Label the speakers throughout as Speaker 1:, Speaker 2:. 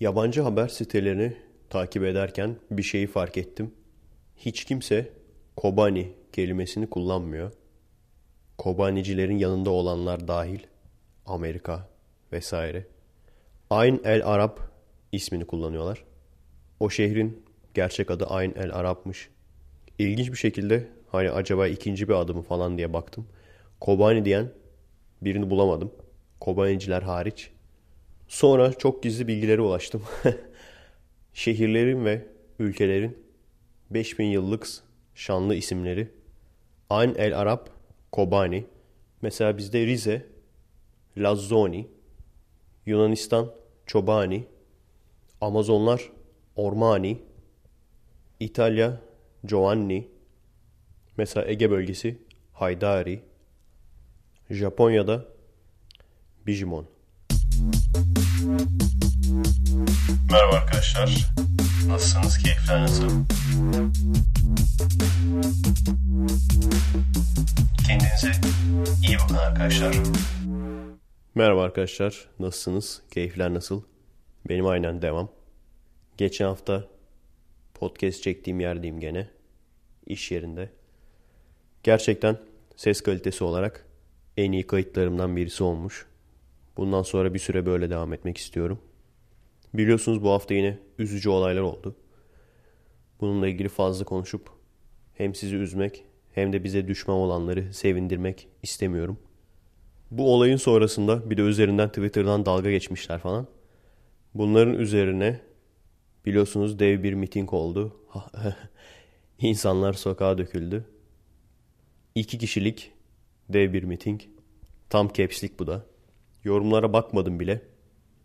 Speaker 1: Yabancı haber sitelerini takip ederken bir şeyi fark ettim. Hiç kimse Kobani kelimesini kullanmıyor. Kobanicilerin yanında olanlar dahil. Amerika vesaire. Ayn el Arap ismini kullanıyorlar. O şehrin gerçek adı Ayn el Arap'mış. İlginç bir şekilde hani acaba ikinci bir adı mı falan diye baktım. Kobani diyen birini bulamadım. Kobaniciler hariç. Sonra çok gizli bilgilere ulaştım. Şehirlerin ve ülkelerin 5000 yıllık şanlı isimleri. Ayn el Arap, Kobani. Mesela bizde Rize, Lazzoni. Yunanistan, Çobani. Amazonlar, Ormani. İtalya, Giovanni. Mesela Ege bölgesi, Haydari. Japonya'da, Bijimon.
Speaker 2: Merhaba arkadaşlar. Nasılsınız? Keyifler nasıl? Kendinize iyi bakın arkadaşlar.
Speaker 1: Merhaba arkadaşlar. Nasılsınız? Keyifler nasıl? Benim aynen devam. Geçen hafta podcast çektiğim yerdeyim gene. İş yerinde. Gerçekten ses kalitesi olarak en iyi kayıtlarımdan birisi olmuş. Bundan sonra bir süre böyle devam etmek istiyorum. Biliyorsunuz bu hafta yine üzücü olaylar oldu. Bununla ilgili fazla konuşup hem sizi üzmek hem de bize düşman olanları sevindirmek istemiyorum. Bu olayın sonrasında bir de üzerinden Twitter'dan dalga geçmişler falan. Bunların üzerine biliyorsunuz dev bir miting oldu. İnsanlar sokağa döküldü. İki kişilik dev bir miting. Tam capslik bu da. Yorumlara bakmadım bile.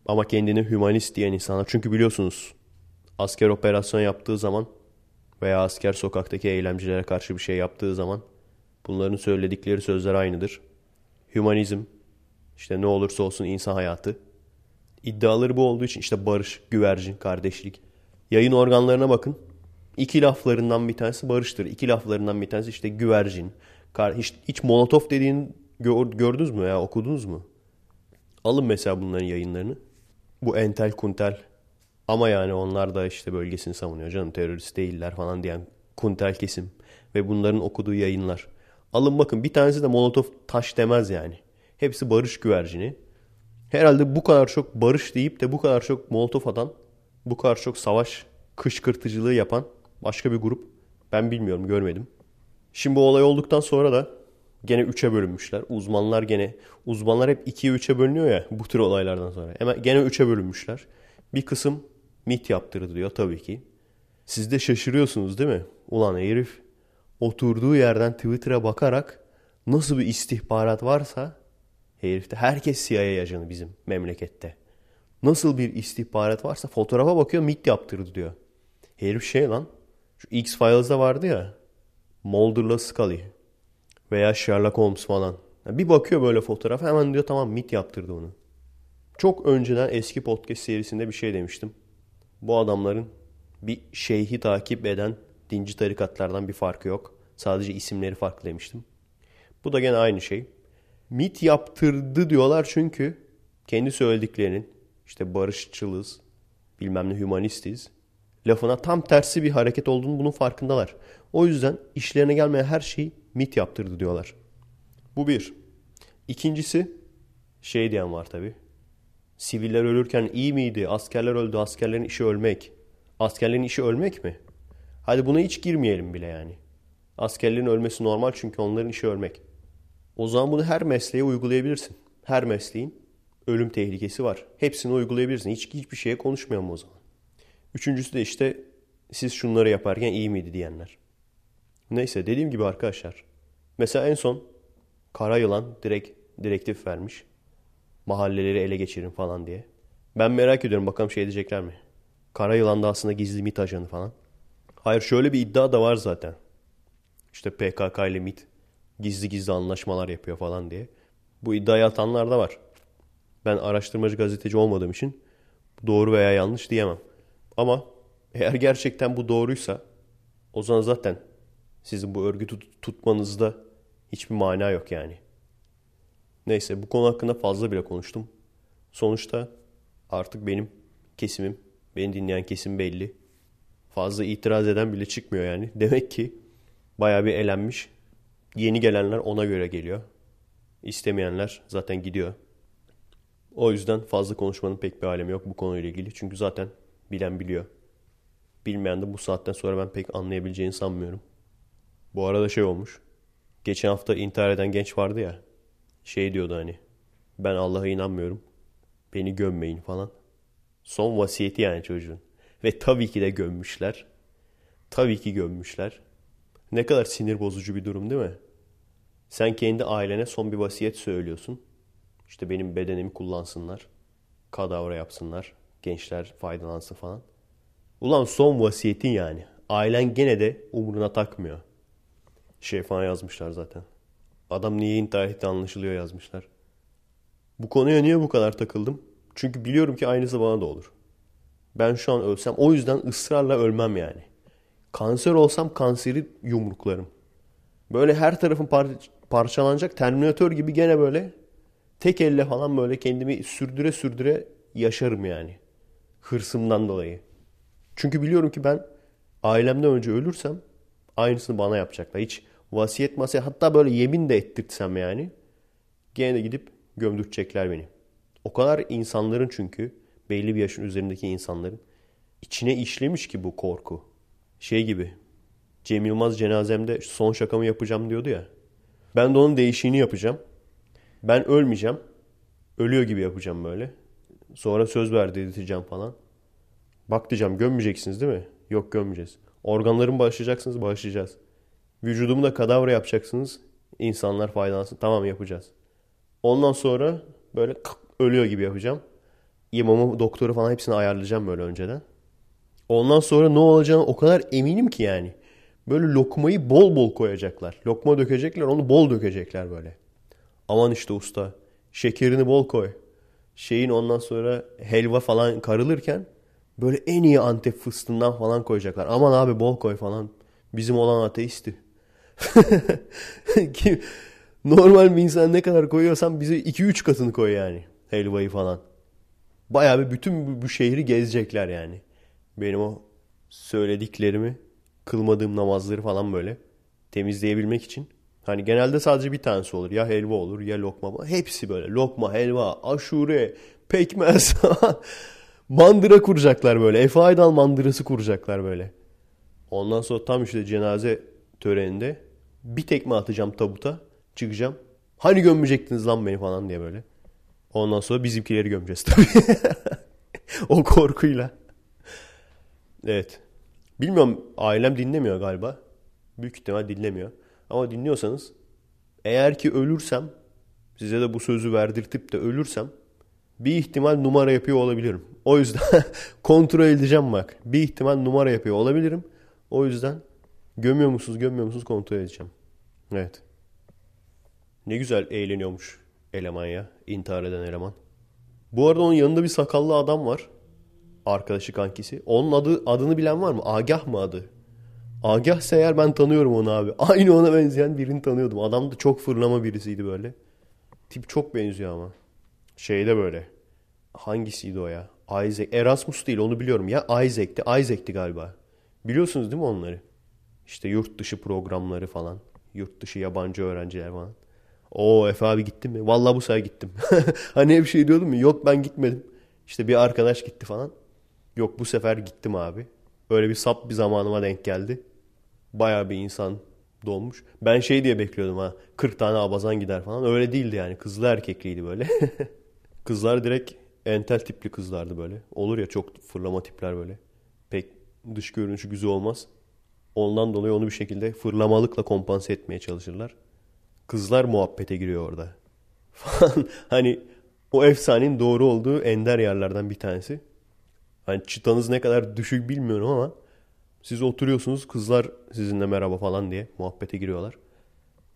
Speaker 1: Ama kendini hümanist diyen insanlar. Çünkü biliyorsunuz asker operasyon yaptığı zaman veya asker sokaktaki eylemcilere karşı bir şey yaptığı zaman bunların söyledikleri sözler aynıdır. Hümanizm, işte ne olursa olsun insan hayatı. İddiaları bu olduğu için işte barış, güvercin, kardeşlik. Yayın organlarına bakın. İki laflarından bir tanesi barıştır. İki laflarından bir tanesi işte güvercin. Hiç, hiç Molotov dediğin gördünüz mü ya okudunuz mu? Alın mesela bunların yayınlarını. Bu entel kuntel ama yani onlar da işte bölgesini savunuyor canım terörist değiller falan diyen kuntel kesim ve bunların okuduğu yayınlar. Alın bakın bir tanesi de Molotov taş demez yani. Hepsi barış güvercini. Herhalde bu kadar çok barış deyip de bu kadar çok Molotov atan, bu kadar çok savaş kışkırtıcılığı yapan başka bir grup. Ben bilmiyorum görmedim. Şimdi bu olay olduktan sonra da gene üçe bölünmüşler. Uzmanlar gene uzmanlar hep ikiye üçe bölünüyor ya bu tür olaylardan sonra. Hemen gene üçe bölünmüşler. Bir kısım MIT yaptırdı diyor tabii ki. Siz de şaşırıyorsunuz değil mi? Ulan herif oturduğu yerden Twitter'a bakarak nasıl bir istihbarat varsa herifte herkes CIA ajanı bizim memlekette. Nasıl bir istihbarat varsa fotoğrafa bakıyor MIT yaptırdı diyor. Herif şey lan şu X-Files'da vardı ya Mulder'la Scully veya Sherlock Holmes falan. Bir bakıyor böyle fotoğraf hemen diyor tamam MIT yaptırdı onu. Çok önceden eski podcast serisinde bir şey demiştim. Bu adamların bir şeyhi takip eden dinci tarikatlardan bir farkı yok. Sadece isimleri farklı demiştim. Bu da gene aynı şey. MIT yaptırdı diyorlar çünkü kendi söylediklerinin işte barışçılız, bilmem ne hümanistiz lafına tam tersi bir hareket olduğunu bunun farkındalar. O yüzden işlerine gelmeyen her şeyi MIT yaptırdı diyorlar. Bu bir. İkincisi şey diyen var tabi. Siviller ölürken iyi miydi? Askerler öldü. Askerlerin işi ölmek. Askerlerin işi ölmek mi? Hadi buna hiç girmeyelim bile yani. Askerlerin ölmesi normal çünkü onların işi ölmek. O zaman bunu her mesleğe uygulayabilirsin. Her mesleğin ölüm tehlikesi var. Hepsini uygulayabilirsin. Hiç hiçbir şeye konuşmayalım o zaman. Üçüncüsü de işte siz şunları yaparken iyi miydi diyenler. Neyse dediğim gibi arkadaşlar. Mesela en son Kara Yılan direkt direktif vermiş. Mahalleleri ele geçirin falan diye. Ben merak ediyorum bakalım şey diyecekler mi? Kara Yılan da aslında gizli MIT ajanı falan. Hayır şöyle bir iddia da var zaten. İşte PKK ile MIT gizli gizli anlaşmalar yapıyor falan diye. Bu iddiayı atanlar da var. Ben araştırmacı gazeteci olmadığım için doğru veya yanlış diyemem. Ama eğer gerçekten bu doğruysa o zaman zaten sizin bu örgütü tutmanızda hiçbir mana yok yani. Neyse bu konu hakkında fazla bile konuştum. Sonuçta artık benim kesimim, beni dinleyen kesim belli. Fazla itiraz eden bile çıkmıyor yani. Demek ki bayağı bir elenmiş. Yeni gelenler ona göre geliyor. İstemeyenler zaten gidiyor. O yüzden fazla konuşmanın pek bir alemi yok bu konuyla ilgili. Çünkü zaten bilen biliyor. Bilmeyen de bu saatten sonra ben pek anlayabileceğini sanmıyorum. Bu arada şey olmuş. Geçen hafta intihar eden genç vardı ya. Şey diyordu hani. Ben Allah'a inanmıyorum. Beni gömmeyin falan. Son vasiyeti yani çocuğun. Ve tabii ki de gömmüşler. Tabii ki gömmüşler. Ne kadar sinir bozucu bir durum değil mi? Sen kendi ailene son bir vasiyet söylüyorsun. İşte benim bedenimi kullansınlar. Kadavra yapsınlar. Gençler faydalansın falan. Ulan son vasiyetin yani. Ailen gene de umuruna takmıyor. Şey falan yazmışlar zaten. Adam niye intihar etti anlaşılıyor yazmışlar. Bu konuya niye bu kadar takıldım? Çünkü biliyorum ki aynısı bana da olur. Ben şu an ölsem o yüzden ısrarla ölmem yani. Kanser olsam kanseri yumruklarım. Böyle her tarafım par parçalanacak Terminator gibi gene böyle tek elle falan böyle kendimi sürdüre sürdüre yaşarım yani. Hırsımdan dolayı. Çünkü biliyorum ki ben ailemden önce ölürsem aynısını bana yapacaklar. Hiç vasiyet masaya hatta böyle yemin de ettirtsem yani gene de gidip gömdürtecekler beni. O kadar insanların çünkü belli bir yaşın üzerindeki insanların içine işlemiş ki bu korku. Şey gibi Cem Yılmaz cenazemde son şakamı yapacağım diyordu ya. Ben de onun değişiğini yapacağım. Ben ölmeyeceğim. Ölüyor gibi yapacağım böyle. Sonra söz ver dedirteceğim falan. Bak diyeceğim gömmeyeceksiniz değil mi? Yok gömmeyeceğiz. Organlarımı bağışlayacaksınız bağışlayacağız. Vücudumu da kadavra yapacaksınız. İnsanlar faydalansın. Tamam yapacağız. Ondan sonra böyle ölüyor gibi yapacağım. İmamı, doktoru falan hepsini ayarlayacağım böyle önceden. Ondan sonra ne olacağını o kadar eminim ki yani. Böyle lokmayı bol bol koyacaklar. Lokma dökecekler onu bol dökecekler böyle. Aman işte usta şekerini bol koy. Şeyin ondan sonra helva falan karılırken böyle en iyi antep fıstığından falan koyacaklar. Aman abi bol koy falan. Bizim olan ateisti. Normal bir insan ne kadar koyuyorsan bize 2-3 katını koy yani. Helvayı falan. Bayağı bir bütün bu şehri gezecekler yani. Benim o söylediklerimi, kılmadığım namazları falan böyle temizleyebilmek için. Hani genelde sadece bir tanesi olur. Ya helva olur ya lokma. Hepsi böyle. Lokma, helva, aşure, pekmez. mandıra kuracaklar böyle. Efe Aydal mandırası kuracaklar böyle. Ondan sonra tam işte cenaze töreninde bir tekme atacağım tabuta. Çıkacağım. Hani gömmeyecektiniz lan beni falan diye böyle. Ondan sonra bizimkileri gömeceğiz tabii. o korkuyla. Evet. Bilmiyorum ailem dinlemiyor galiba. Büyük ihtimal dinlemiyor. Ama dinliyorsanız eğer ki ölürsem size de bu sözü verdirtip de ölürsem bir ihtimal numara yapıyor olabilirim. O yüzden kontrol edeceğim bak. Bir ihtimal numara yapıyor olabilirim. O yüzden gömüyor musunuz gömüyor musunuz kontrol edeceğim. Evet. Ne güzel eğleniyormuş eleman ya. İntihar eden eleman. Bu arada onun yanında bir sakallı adam var. Arkadaşı kankisi. Onun adı adını bilen var mı? Agah mı adı? Agah eğer ben tanıyorum onu abi. Aynı ona benzeyen birini tanıyordum. Adam da çok fırlama birisiydi böyle. Tip çok benziyor ama. Şeyde böyle. Hangisiydi o ya? Isaac. Erasmus değil onu biliyorum ya. Isaac'ti. Isaac'ti galiba. Biliyorsunuz değil mi onları? İşte yurt dışı programları falan. Yurt dışı yabancı öğrenciler falan. O Efe abi gittin mi? Vallahi bu sefer gittim. hani hep şey diyordum ya yok ben gitmedim. İşte bir arkadaş gitti falan. Yok bu sefer gittim abi. Öyle bir sap bir zamanıma denk geldi. Baya bir insan dolmuş. Ben şey diye bekliyordum ha 40 tane abazan gider falan. Öyle değildi yani kızlı erkekliydi böyle. Kızlar direkt entel tipli kızlardı böyle. Olur ya çok fırlama tipler böyle. Pek dış görünüşü güzel olmaz. Ondan dolayı onu bir şekilde fırlamalıkla kompanse etmeye çalışırlar. Kızlar muhabbete giriyor orada. hani o efsanenin doğru olduğu ender yerlerden bir tanesi. Hani çıtanız ne kadar düşük bilmiyorum ama siz oturuyorsunuz kızlar sizinle merhaba falan diye muhabbete giriyorlar.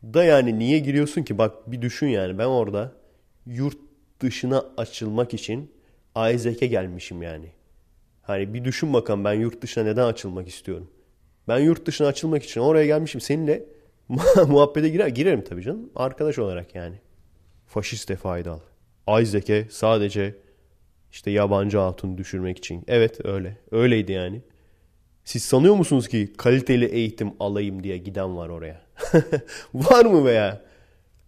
Speaker 1: Da yani niye giriyorsun ki? Bak bir düşün yani ben orada yurt dışına açılmak için Isaac'e gelmişim yani. Hani bir düşün bakalım ben yurt dışına neden açılmak istiyorum. Ben yurt dışına açılmak için oraya gelmişim. Seninle muhabbete girer, girerim tabii canım. Arkadaş olarak yani. Faşist Efe Aydal. Isaac'e sadece İşte yabancı hatun düşürmek için. Evet öyle. Öyleydi yani. Siz sanıyor musunuz ki kaliteli eğitim alayım diye giden var oraya? var mı veya?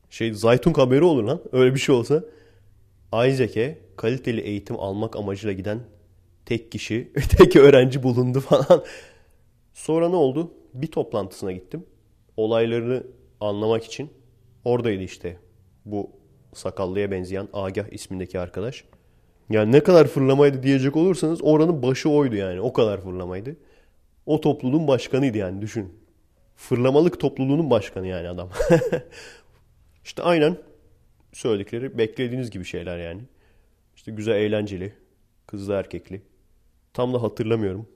Speaker 1: Şey Zaytun haberi olur lan. Öyle bir şey olsa. Isaac'e kaliteli eğitim almak amacıyla giden tek kişi, tek öğrenci bulundu falan. Sonra ne oldu? Bir toplantısına gittim. Olaylarını anlamak için. Oradaydı işte bu sakallıya benzeyen Agah ismindeki arkadaş. Yani ne kadar fırlamaydı diyecek olursanız oranın başı oydu yani. O kadar fırlamaydı. O topluluğun başkanıydı yani düşün. Fırlamalık topluluğunun başkanı yani adam. işte aynen söyledikleri beklediğiniz gibi şeyler yani. İşte güzel eğlenceli. Kızlı erkekli. Tam da hatırlamıyorum.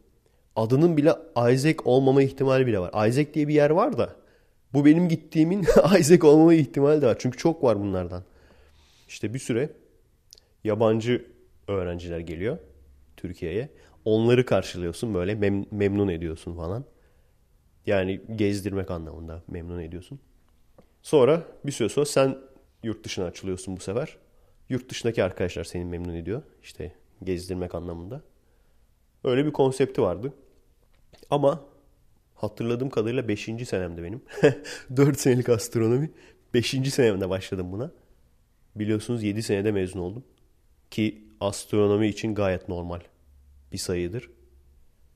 Speaker 1: Adının bile Isaac olmama ihtimali bile var. Isaac diye bir yer var da. Bu benim gittiğimin Isaac olmama ihtimali de var. Çünkü çok var bunlardan. İşte bir süre yabancı öğrenciler geliyor Türkiye'ye. Onları karşılıyorsun böyle mem- memnun ediyorsun falan. Yani gezdirmek anlamında memnun ediyorsun. Sonra bir süre sonra sen yurt dışına açılıyorsun bu sefer. Yurt dışındaki arkadaşlar seni memnun ediyor. İşte gezdirmek anlamında. Öyle bir konsepti vardı. Ama hatırladığım kadarıyla 5. senemde benim. 4 senelik astronomi. 5. senemde başladım buna. Biliyorsunuz 7 senede mezun oldum. Ki astronomi için gayet normal bir sayıdır.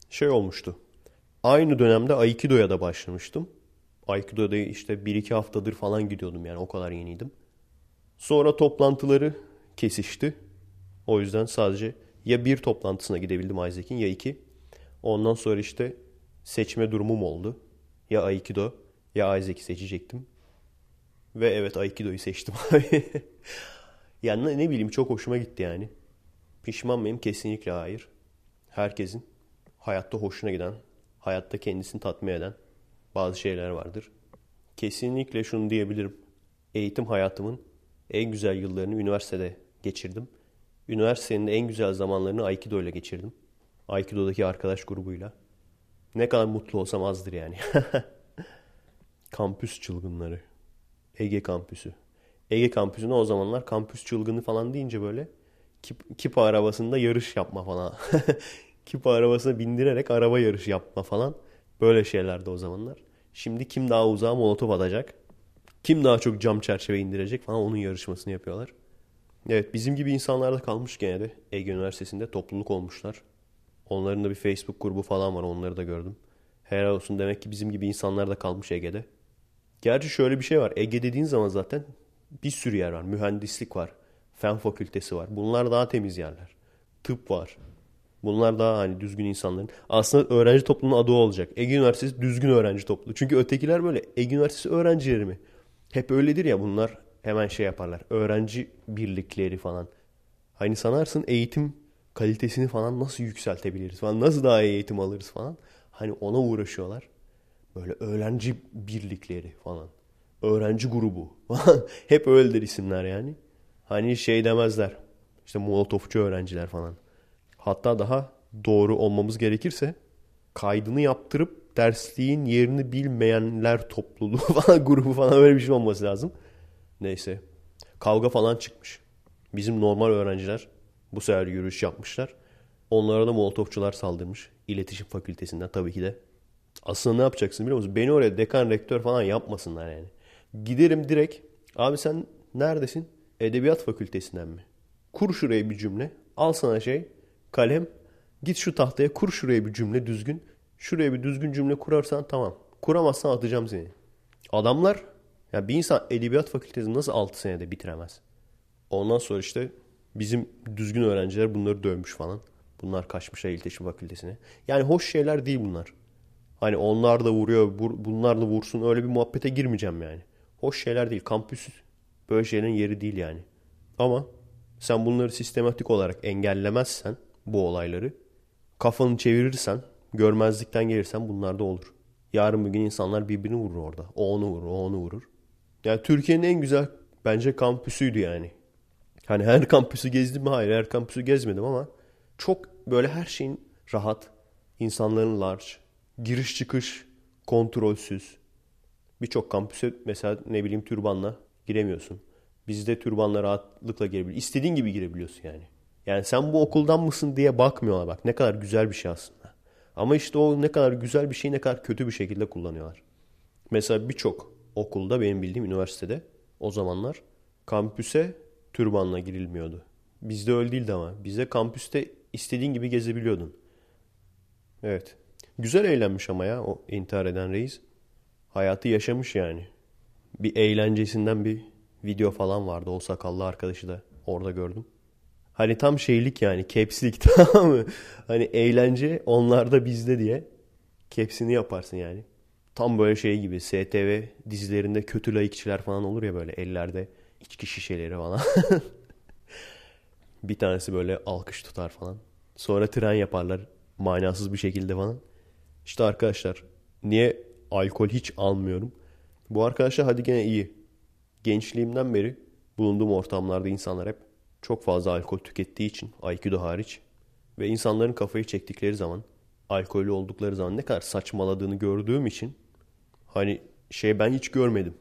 Speaker 1: Şey olmuştu. Aynı dönemde Aikido'ya da başlamıştım. Aikido'da işte 1-2 haftadır falan gidiyordum yani o kadar yeniydim. Sonra toplantıları kesişti. O yüzden sadece ya bir toplantısına gidebildim Isaac'in ya iki. Ondan sonra işte seçme durumum oldu. Ya Aikido ya Isaac'i seçecektim. Ve evet Aikido'yu seçtim yani ne, ne bileyim çok hoşuma gitti yani. Pişman mıyım? Kesinlikle hayır. Herkesin hayatta hoşuna giden, hayatta kendisini tatmin eden bazı şeyler vardır. Kesinlikle şunu diyebilirim. Eğitim hayatımın en güzel yıllarını üniversitede geçirdim. Üniversitenin en güzel zamanlarını Aikido ile geçirdim. Aikido'daki arkadaş grubuyla. Ne kadar mutlu olsam azdır yani. Kampüs çılgınları. Ege kampüsü. Ege kampüsüne o zamanlar kampüs çılgını falan deyince böyle kip, kipa arabasında yarış yapma falan. kipa arabasına bindirerek araba yarışı yapma falan. Böyle şeylerdi o zamanlar. Şimdi kim daha uzağa molotof atacak? Kim daha çok cam çerçeve indirecek falan onun yarışmasını yapıyorlar. Evet bizim gibi insanlar da kalmış gene de Ege Üniversitesi'nde topluluk olmuşlar. Onların da bir Facebook grubu falan var onları da gördüm. Helal olsun demek ki bizim gibi insanlar da kalmış Ege'de. Gerçi şöyle bir şey var. Ege dediğin zaman zaten bir sürü yer var. Mühendislik var. Fen fakültesi var. Bunlar daha temiz yerler. Tıp var. Bunlar daha hani düzgün insanların. Aslında öğrenci toplumunun adı olacak. Ege Üniversitesi düzgün öğrenci topluluğu. Çünkü ötekiler böyle Ege Üniversitesi öğrencileri mi? Hep öyledir ya bunlar hemen şey yaparlar. Öğrenci birlikleri falan. Hani sanarsın eğitim kalitesini falan nasıl yükseltebiliriz falan. Nasıl daha iyi eğitim alırız falan. Hani ona uğraşıyorlar. Böyle öğrenci birlikleri falan. Öğrenci grubu falan. Hep öyledir isimler yani. Hani şey demezler. İşte molotofçu öğrenciler falan. Hatta daha doğru olmamız gerekirse kaydını yaptırıp dersliğin yerini bilmeyenler topluluğu falan grubu falan öyle bir şey olması lazım. Neyse. Kavga falan çıkmış. Bizim normal öğrenciler bu sefer yürüyüş yapmışlar. Onlara da molotofçular saldırmış. İletişim fakültesinden tabii ki de. Aslında ne yapacaksın biliyor musun? Beni oraya dekan rektör falan yapmasınlar yani. Giderim direkt. Abi sen neredesin? Edebiyat fakültesinden mi? Kur şuraya bir cümle. Al sana şey. Kalem. Git şu tahtaya kur şuraya bir cümle düzgün. Şuraya bir düzgün cümle kurarsan tamam. Kuramazsan atacağım seni. Adamlar ya bir insan edebiyat fakültesini nasıl 6 senede bitiremez? Ondan sonra işte bizim düzgün öğrenciler bunları dövmüş falan. Bunlar kaçmışlar iletişim fakültesine. Yani hoş şeyler değil bunlar. Hani onlar da vuruyor, bunlar da vursun öyle bir muhabbete girmeyeceğim yani. Hoş şeyler değil. Kampüs böyle şeylerin yeri değil yani. Ama sen bunları sistematik olarak engellemezsen bu olayları kafanı çevirirsen, görmezlikten gelirsen bunlar da olur. Yarın bir gün insanlar birbirini vurur orada. O onu vurur, o onu vurur. Yani Türkiye'nin en güzel bence kampüsüydü yani. Hani her kampüsü gezdim mi? Hayır her kampüsü gezmedim ama çok böyle her şeyin rahat, insanların large, giriş çıkış kontrolsüz. Birçok kampüse mesela ne bileyim türbanla giremiyorsun. Bizde türbanla rahatlıkla girebiliyorsun. İstediğin gibi girebiliyorsun yani. Yani sen bu okuldan mısın diye bakmıyorlar bak. Ne kadar güzel bir şey aslında. Ama işte o ne kadar güzel bir şeyi ne kadar kötü bir şekilde kullanıyorlar. Mesela birçok okulda benim bildiğim üniversitede o zamanlar kampüse türbanla girilmiyordu. Bizde öyle değildi ama. Bizde kampüste istediğin gibi gezebiliyordun. Evet. Güzel eğlenmiş ama ya o intihar eden reis. Hayatı yaşamış yani. Bir eğlencesinden bir video falan vardı. O sakallı arkadaşı da orada gördüm. Hani tam şeylik yani capslik tamam mı? Hani eğlence onlarda bizde diye capsini yaparsın yani. Tam böyle şey gibi STV dizilerinde kötü layıkçılar falan olur ya böyle ellerde içki şişeleri falan. bir tanesi böyle alkış tutar falan. Sonra tren yaparlar manasız bir şekilde falan. İşte arkadaşlar niye alkol hiç almıyorum? Bu arkadaşlar hadi gene iyi. Gençliğimden beri bulunduğum ortamlarda insanlar hep çok fazla alkol tükettiği için Aikido hariç ve insanların kafayı çektikleri zaman alkollü oldukları zaman ne kadar saçmaladığını gördüğüm için hani şey ben hiç görmedim.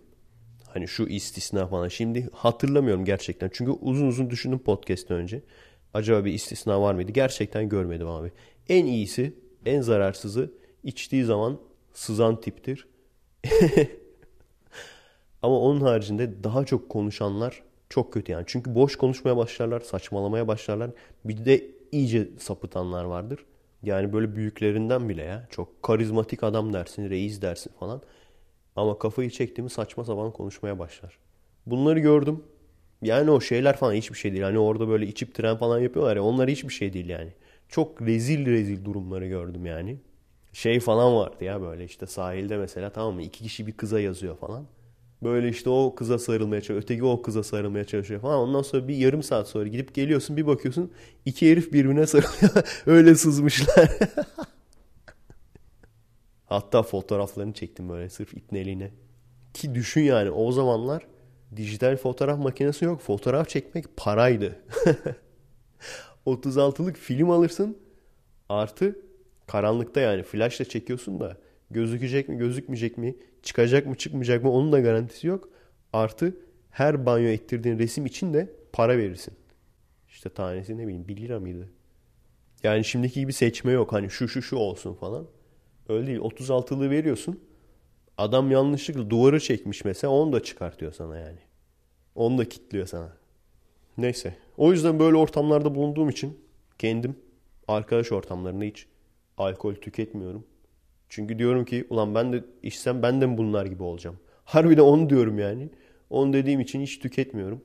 Speaker 1: Hani şu istisna falan. Şimdi hatırlamıyorum gerçekten. Çünkü uzun uzun düşündüm podcast'ten önce. Acaba bir istisna var mıydı? Gerçekten görmedim abi. En iyisi, en zararsızı içtiği zaman sızan tiptir. Ama onun haricinde daha çok konuşanlar çok kötü yani. Çünkü boş konuşmaya başlarlar, saçmalamaya başlarlar. Bir de iyice sapıtanlar vardır. Yani böyle büyüklerinden bile ya. Çok karizmatik adam dersin, reis dersin falan. Ama kafayı çektiğimi saçma sapan konuşmaya başlar. Bunları gördüm. Yani o şeyler falan hiçbir şey değil. Hani orada böyle içip tren falan yapıyorlar ya onlar hiçbir şey değil yani. Çok rezil rezil durumları gördüm yani. Şey falan vardı ya böyle işte sahilde mesela tamam mı? iki kişi bir kıza yazıyor falan. Böyle işte o kıza sarılmaya çalışıyor. Öteki o kıza sarılmaya çalışıyor falan. Ondan sonra bir yarım saat sonra gidip geliyorsun bir bakıyorsun. iki herif birbirine sarılıyor. Öyle sızmışlar. Hatta fotoğraflarını çektim böyle sırf ipneliğine. Ki düşün yani o zamanlar dijital fotoğraf makinesi yok. Fotoğraf çekmek paraydı. 36'lık film alırsın. Artı karanlıkta yani flashla çekiyorsun da gözükecek mi gözükmeyecek mi çıkacak mı çıkmayacak mı onun da garantisi yok. Artı her banyo ettirdiğin resim için de para verirsin. İşte tanesi ne bileyim 1 lira mıydı? Yani şimdiki gibi seçme yok. Hani şu şu şu olsun falan. Öyle değil. 36'lığı veriyorsun. Adam yanlışlıkla duvarı çekmiş mesela onu da çıkartıyor sana yani. Onu da kitliyor sana. Neyse. O yüzden böyle ortamlarda bulunduğum için kendim arkadaş ortamlarında hiç alkol tüketmiyorum. Çünkü diyorum ki ulan ben de içsem ben de bunlar gibi olacağım? Harbiden onu diyorum yani. Onu dediğim için hiç tüketmiyorum.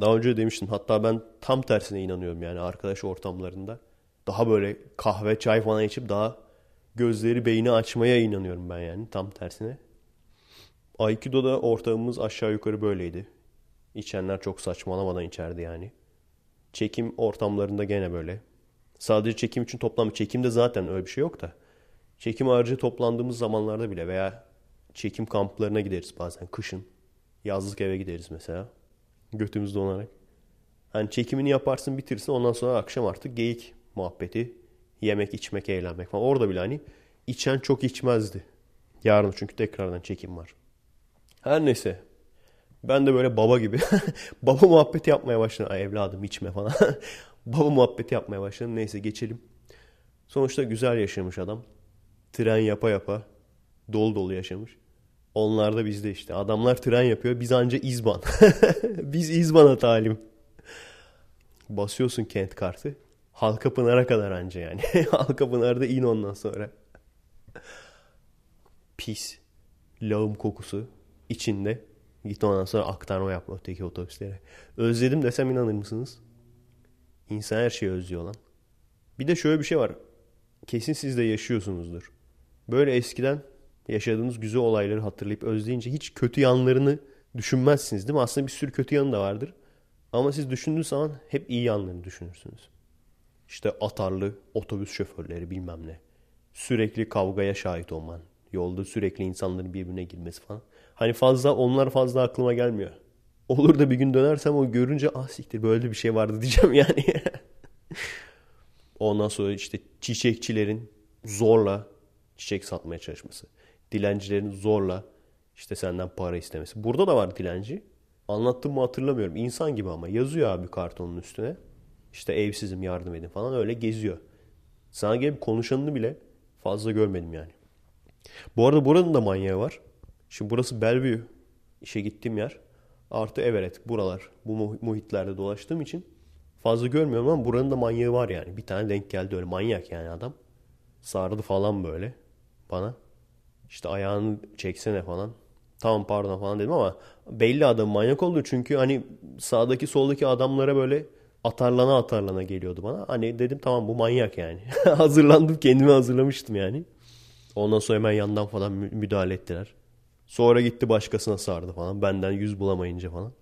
Speaker 1: Daha önce demiştim. Hatta ben tam tersine inanıyorum yani arkadaş ortamlarında. Daha böyle kahve, çay falan içip daha gözleri beyni açmaya inanıyorum ben yani tam tersine. Aikido'da ortamımız aşağı yukarı böyleydi. İçenler çok saçmalamadan içerdi yani. Çekim ortamlarında gene böyle. Sadece çekim için toplam çekimde zaten öyle bir şey yok da. Çekim harcı toplandığımız zamanlarda bile veya çekim kamplarına gideriz bazen kışın. Yazlık eve gideriz mesela. Götümüz donarak. Hani çekimini yaparsın bitirsin ondan sonra akşam artık geyik muhabbeti. Yemek içmek eğlenmek falan. Orada bile hani içen çok içmezdi. Yarın çünkü tekrardan çekim var. Her neyse. Ben de böyle baba gibi baba muhabbeti yapmaya başladım. Ay evladım içme falan. baba muhabbeti yapmaya başladım. Neyse geçelim. Sonuçta güzel yaşamış adam. Tren yapa yapa dolu dolu yaşamış. Onlar da bizde işte. Adamlar tren yapıyor. Biz anca İzban. biz İzban'a talim. Basıyorsun kent kartı. Halkapınar'a kadar anca yani. Halkapınar'da in ondan sonra. Pis. Lağım kokusu içinde. Git ondan sonra aktarma yapma öteki otobüslere. Özledim desem inanır mısınız? İnsan her şeyi özlüyor lan. Bir de şöyle bir şey var. Kesin siz de yaşıyorsunuzdur. Böyle eskiden yaşadığınız güzel olayları hatırlayıp özleyince hiç kötü yanlarını düşünmezsiniz değil mi? Aslında bir sürü kötü yanı da vardır. Ama siz düşündüğünüz zaman hep iyi yanlarını düşünürsünüz. İşte atarlı otobüs şoförleri bilmem ne. Sürekli kavgaya şahit olman. Yolda sürekli insanların birbirine girmesi falan. Hani fazla onlar fazla aklıma gelmiyor. Olur da bir gün dönersem o görünce ah siktir böyle bir şey vardı diyeceğim yani. Ondan sonra işte çiçekçilerin zorla çiçek satmaya çalışması. Dilencilerin zorla işte senden para istemesi. Burada da var dilenci. Anlattığımı hatırlamıyorum. İnsan gibi ama yazıyor abi kartonun üstüne. İşte evsizim yardım edin falan öyle geziyor. Sana gelip konuşanını bile fazla görmedim yani. Bu arada buranın da manyağı var. Şimdi burası Bellevue. işe gittiğim yer. Artı Everett. Buralar. Bu muhitlerde dolaştığım için fazla görmüyorum ama buranın da manyağı var yani. Bir tane denk geldi öyle manyak yani adam. Sardı falan böyle bana. İşte ayağını çeksene falan. Tamam pardon falan dedim ama belli adam manyak oldu. Çünkü hani sağdaki soldaki adamlara böyle atarlana atarlana geliyordu bana. Hani dedim tamam bu manyak yani. Hazırlandım kendimi hazırlamıştım yani. Ondan sonra hemen yandan falan müdahale ettiler. Sonra gitti başkasına sardı falan. Benden yüz bulamayınca falan.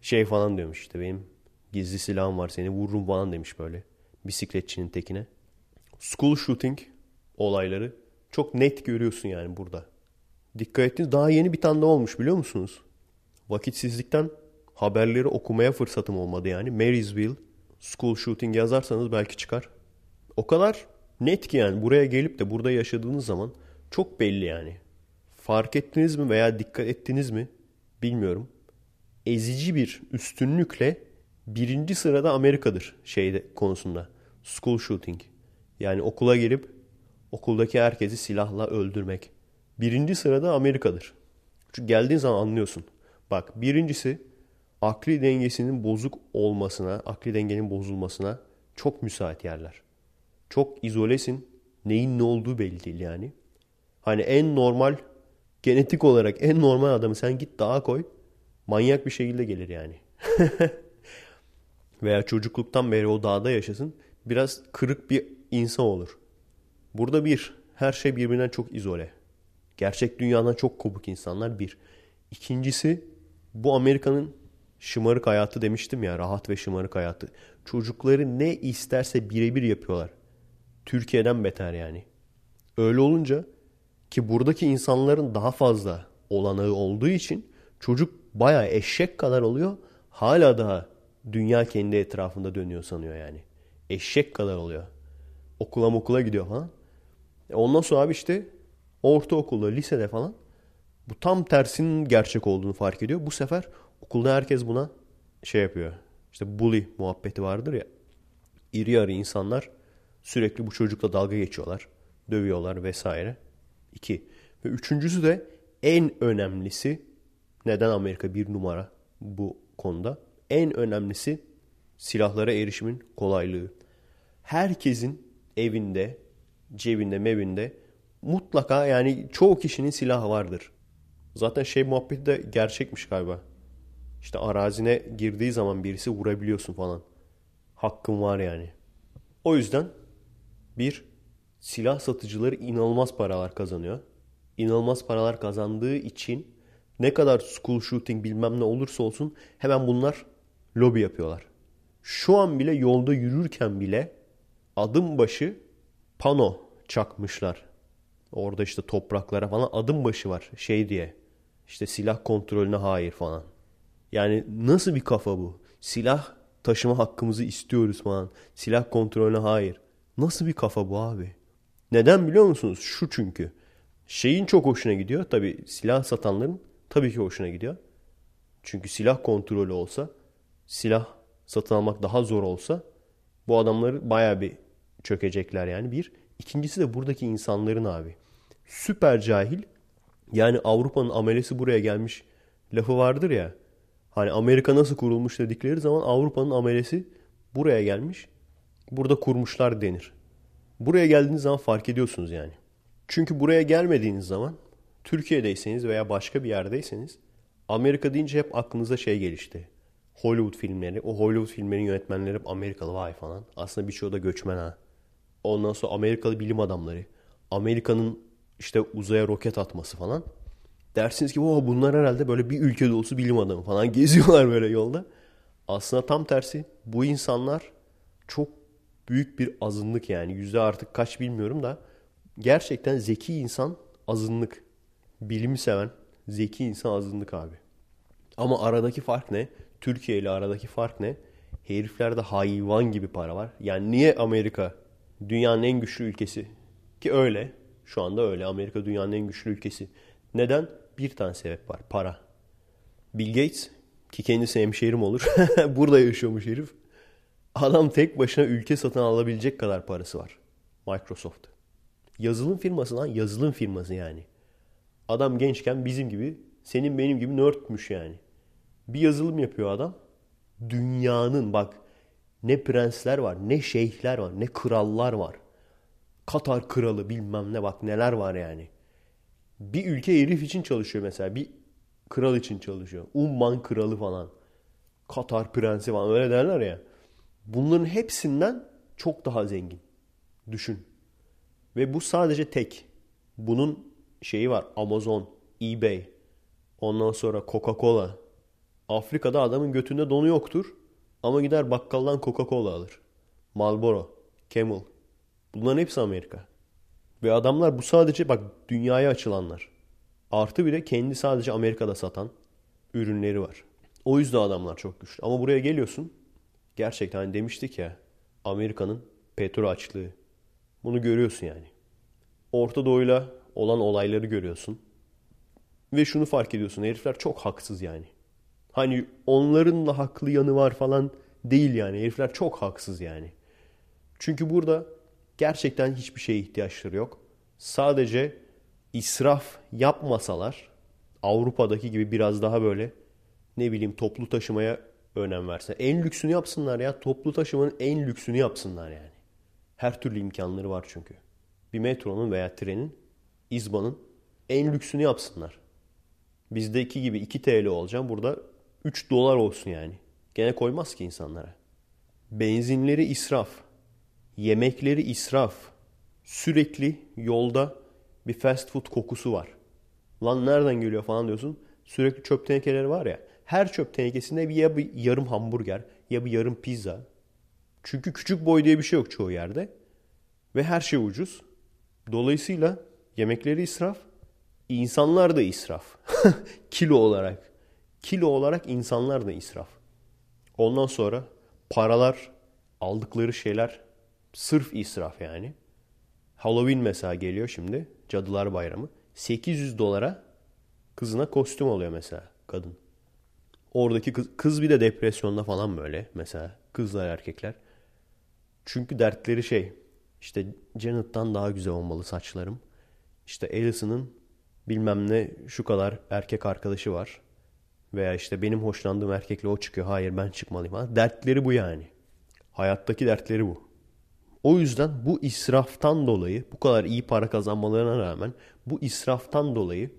Speaker 1: Şey falan diyormuş işte benim gizli silahım var seni vururum falan demiş böyle. Bisikletçinin tekine. School shooting olayları çok net görüyorsun yani burada. Dikkat ettiniz daha yeni bir tane daha olmuş biliyor musunuz? Vakitsizlikten haberleri okumaya fırsatım olmadı yani. Marysville school shooting yazarsanız belki çıkar. O kadar net ki yani buraya gelip de burada yaşadığınız zaman çok belli yani. Fark ettiniz mi veya dikkat ettiniz mi bilmiyorum. Ezici bir üstünlükle birinci sırada Amerika'dır şeyde konusunda. School shooting. Yani okula gelip okuldaki herkesi silahla öldürmek. Birinci sırada Amerika'dır. Çünkü geldiğin zaman anlıyorsun. Bak birincisi akli dengesinin bozuk olmasına, akli dengenin bozulmasına çok müsait yerler. Çok izolesin. Neyin ne olduğu belli değil yani. Hani en normal genetik olarak en normal adamı sen git dağa koy. Manyak bir şekilde gelir yani. Veya çocukluktan beri o dağda yaşasın. Biraz kırık bir insan olur. Burada bir, her şey birbirinden çok izole. Gerçek dünyadan çok kopuk insanlar bir. İkincisi bu Amerika'nın şımarık hayatı demiştim ya rahat ve şımarık hayatı. Çocukları ne isterse birebir yapıyorlar. Türkiye'den beter yani. Öyle olunca ki buradaki insanların daha fazla olanağı olduğu için çocuk baya eşek kadar oluyor. Hala daha dünya kendi etrafında dönüyor sanıyor yani. Eşek kadar oluyor. Okula okula gidiyor falan. E ondan sonra abi işte ortaokulda, lisede falan bu tam tersinin gerçek olduğunu fark ediyor. Bu sefer okulda herkes buna şey yapıyor. İşte bully muhabbeti vardır ya. İri yarı insanlar sürekli bu çocukla dalga geçiyorlar. Dövüyorlar vesaire. İki. Ve üçüncüsü de en önemlisi neden Amerika bir numara bu konuda? En önemlisi silahlara erişimin kolaylığı. Herkesin evinde, cebinde, mevinde mutlaka yani çoğu kişinin silahı vardır. Zaten şey muhabbeti de gerçekmiş galiba. İşte arazine girdiği zaman birisi vurabiliyorsun falan. Hakkın var yani. O yüzden bir silah satıcıları inanılmaz paralar kazanıyor. İnanılmaz paralar kazandığı için ne kadar school shooting bilmem ne olursa olsun hemen bunlar lobi yapıyorlar. Şu an bile yolda yürürken bile adım başı pano çakmışlar. Orada işte topraklara falan adım başı var şey diye. İşte silah kontrolüne hayır falan. Yani nasıl bir kafa bu? Silah taşıma hakkımızı istiyoruz falan. Silah kontrolüne hayır. Nasıl bir kafa bu abi? Neden biliyor musunuz? Şu çünkü. Şeyin çok hoşuna gidiyor. Tabi silah satanların tabii ki hoşuna gidiyor. Çünkü silah kontrolü olsa, silah satın almak daha zor olsa bu adamları baya bir çökecekler yani bir. İkincisi de buradaki insanların abi. Süper cahil. Yani Avrupa'nın amelesi buraya gelmiş lafı vardır ya. Hani Amerika nasıl kurulmuş dedikleri zaman Avrupa'nın amelesi buraya gelmiş. Burada kurmuşlar denir. Buraya geldiğiniz zaman fark ediyorsunuz yani. Çünkü buraya gelmediğiniz zaman Türkiye'deyseniz veya başka bir yerdeyseniz Amerika deyince hep aklınıza şey gelişti. Hollywood filmleri. O Hollywood filmlerin yönetmenleri hep Amerikalı vay falan. Aslında birçoğu da göçmen ha. Ondan sonra Amerikalı bilim adamları. Amerika'nın işte uzaya roket atması falan. Dersiniz ki oh, bunlar herhalde böyle bir ülke dolusu bilim adamı falan geziyorlar böyle yolda. Aslında tam tersi bu insanlar çok büyük bir azınlık yani. Yüzde artık kaç bilmiyorum da gerçekten zeki insan azınlık. Bilimi seven zeki insan azınlık abi. Ama aradaki fark ne? Türkiye ile aradaki fark ne? Heriflerde hayvan gibi para var. Yani niye Amerika dünyanın en güçlü ülkesi? Ki öyle. Şu anda öyle. Amerika dünyanın en güçlü ülkesi. Neden? Bir tane sebep var. Para. Bill Gates ki kendisi hemşehrim olur. Burada yaşıyormuş herif. Adam tek başına ülke satın alabilecek kadar parası var. Microsoft. Yazılım firması lan yazılım firması yani. Adam gençken bizim gibi senin benim gibi nerdmüş yani. Bir yazılım yapıyor adam. Dünyanın bak ne prensler var ne şeyhler var ne krallar var. Katar kralı bilmem ne bak neler var yani. Bir ülke herif için çalışıyor mesela. Bir kral için çalışıyor. Umman kralı falan. Katar prensi falan öyle derler ya. Bunların hepsinden çok daha zengin. Düşün. Ve bu sadece tek. Bunun şeyi var. Amazon, eBay, ondan sonra Coca-Cola. Afrika'da adamın götünde donu yoktur. Ama gider bakkaldan Coca-Cola alır. Marlboro, Camel. Bunların hepsi Amerika. Ve adamlar bu sadece bak dünyaya açılanlar. Artı bir de kendi sadece Amerika'da satan ürünleri var. O yüzden adamlar çok güçlü. Ama buraya geliyorsun. Gerçekten hani demiştik ya Amerika'nın petrol açlığı. Bunu görüyorsun yani. Orta Doğu'yla olan olayları görüyorsun. Ve şunu fark ediyorsun. Herifler çok haksız yani. Hani onların da haklı yanı var falan değil yani. Herifler çok haksız yani. Çünkü burada gerçekten hiçbir şeye ihtiyaçları yok. Sadece israf yapmasalar Avrupa'daki gibi biraz daha böyle ne bileyim toplu taşımaya önem verse. En lüksünü yapsınlar ya. Toplu taşımanın en lüksünü yapsınlar yani. Her türlü imkanları var çünkü. Bir metronun veya trenin, izbanın en lüksünü yapsınlar. Bizdeki gibi 2 TL olacağım. Burada 3 dolar olsun yani. Gene koymaz ki insanlara. Benzinleri israf. Yemekleri israf. Sürekli yolda bir fast food kokusu var. Lan nereden geliyor falan diyorsun. Sürekli çöp tenekeleri var ya. Her çöp tenekesinde bir ya bir yarım hamburger ya bir yarım pizza. Çünkü küçük boy diye bir şey yok çoğu yerde. Ve her şey ucuz. Dolayısıyla yemekleri israf. insanlar da israf. Kilo olarak. Kilo olarak insanlar da israf. Ondan sonra paralar, aldıkları şeyler sırf israf yani. Halloween mesela geliyor şimdi. Cadılar Bayramı. 800 dolara kızına kostüm oluyor mesela kadın. Oradaki kız, kız bir de depresyonda falan böyle mesela kızlar erkekler. Çünkü dertleri şey işte Janet'tan daha güzel olmalı saçlarım. İşte Alison'ın bilmem ne şu kadar erkek arkadaşı var. Veya işte benim hoşlandığım erkekle o çıkıyor. Hayır ben çıkmalıyım. Ha, dertleri bu yani. Hayattaki dertleri bu. O yüzden bu israftan dolayı bu kadar iyi para kazanmalarına rağmen bu israftan dolayı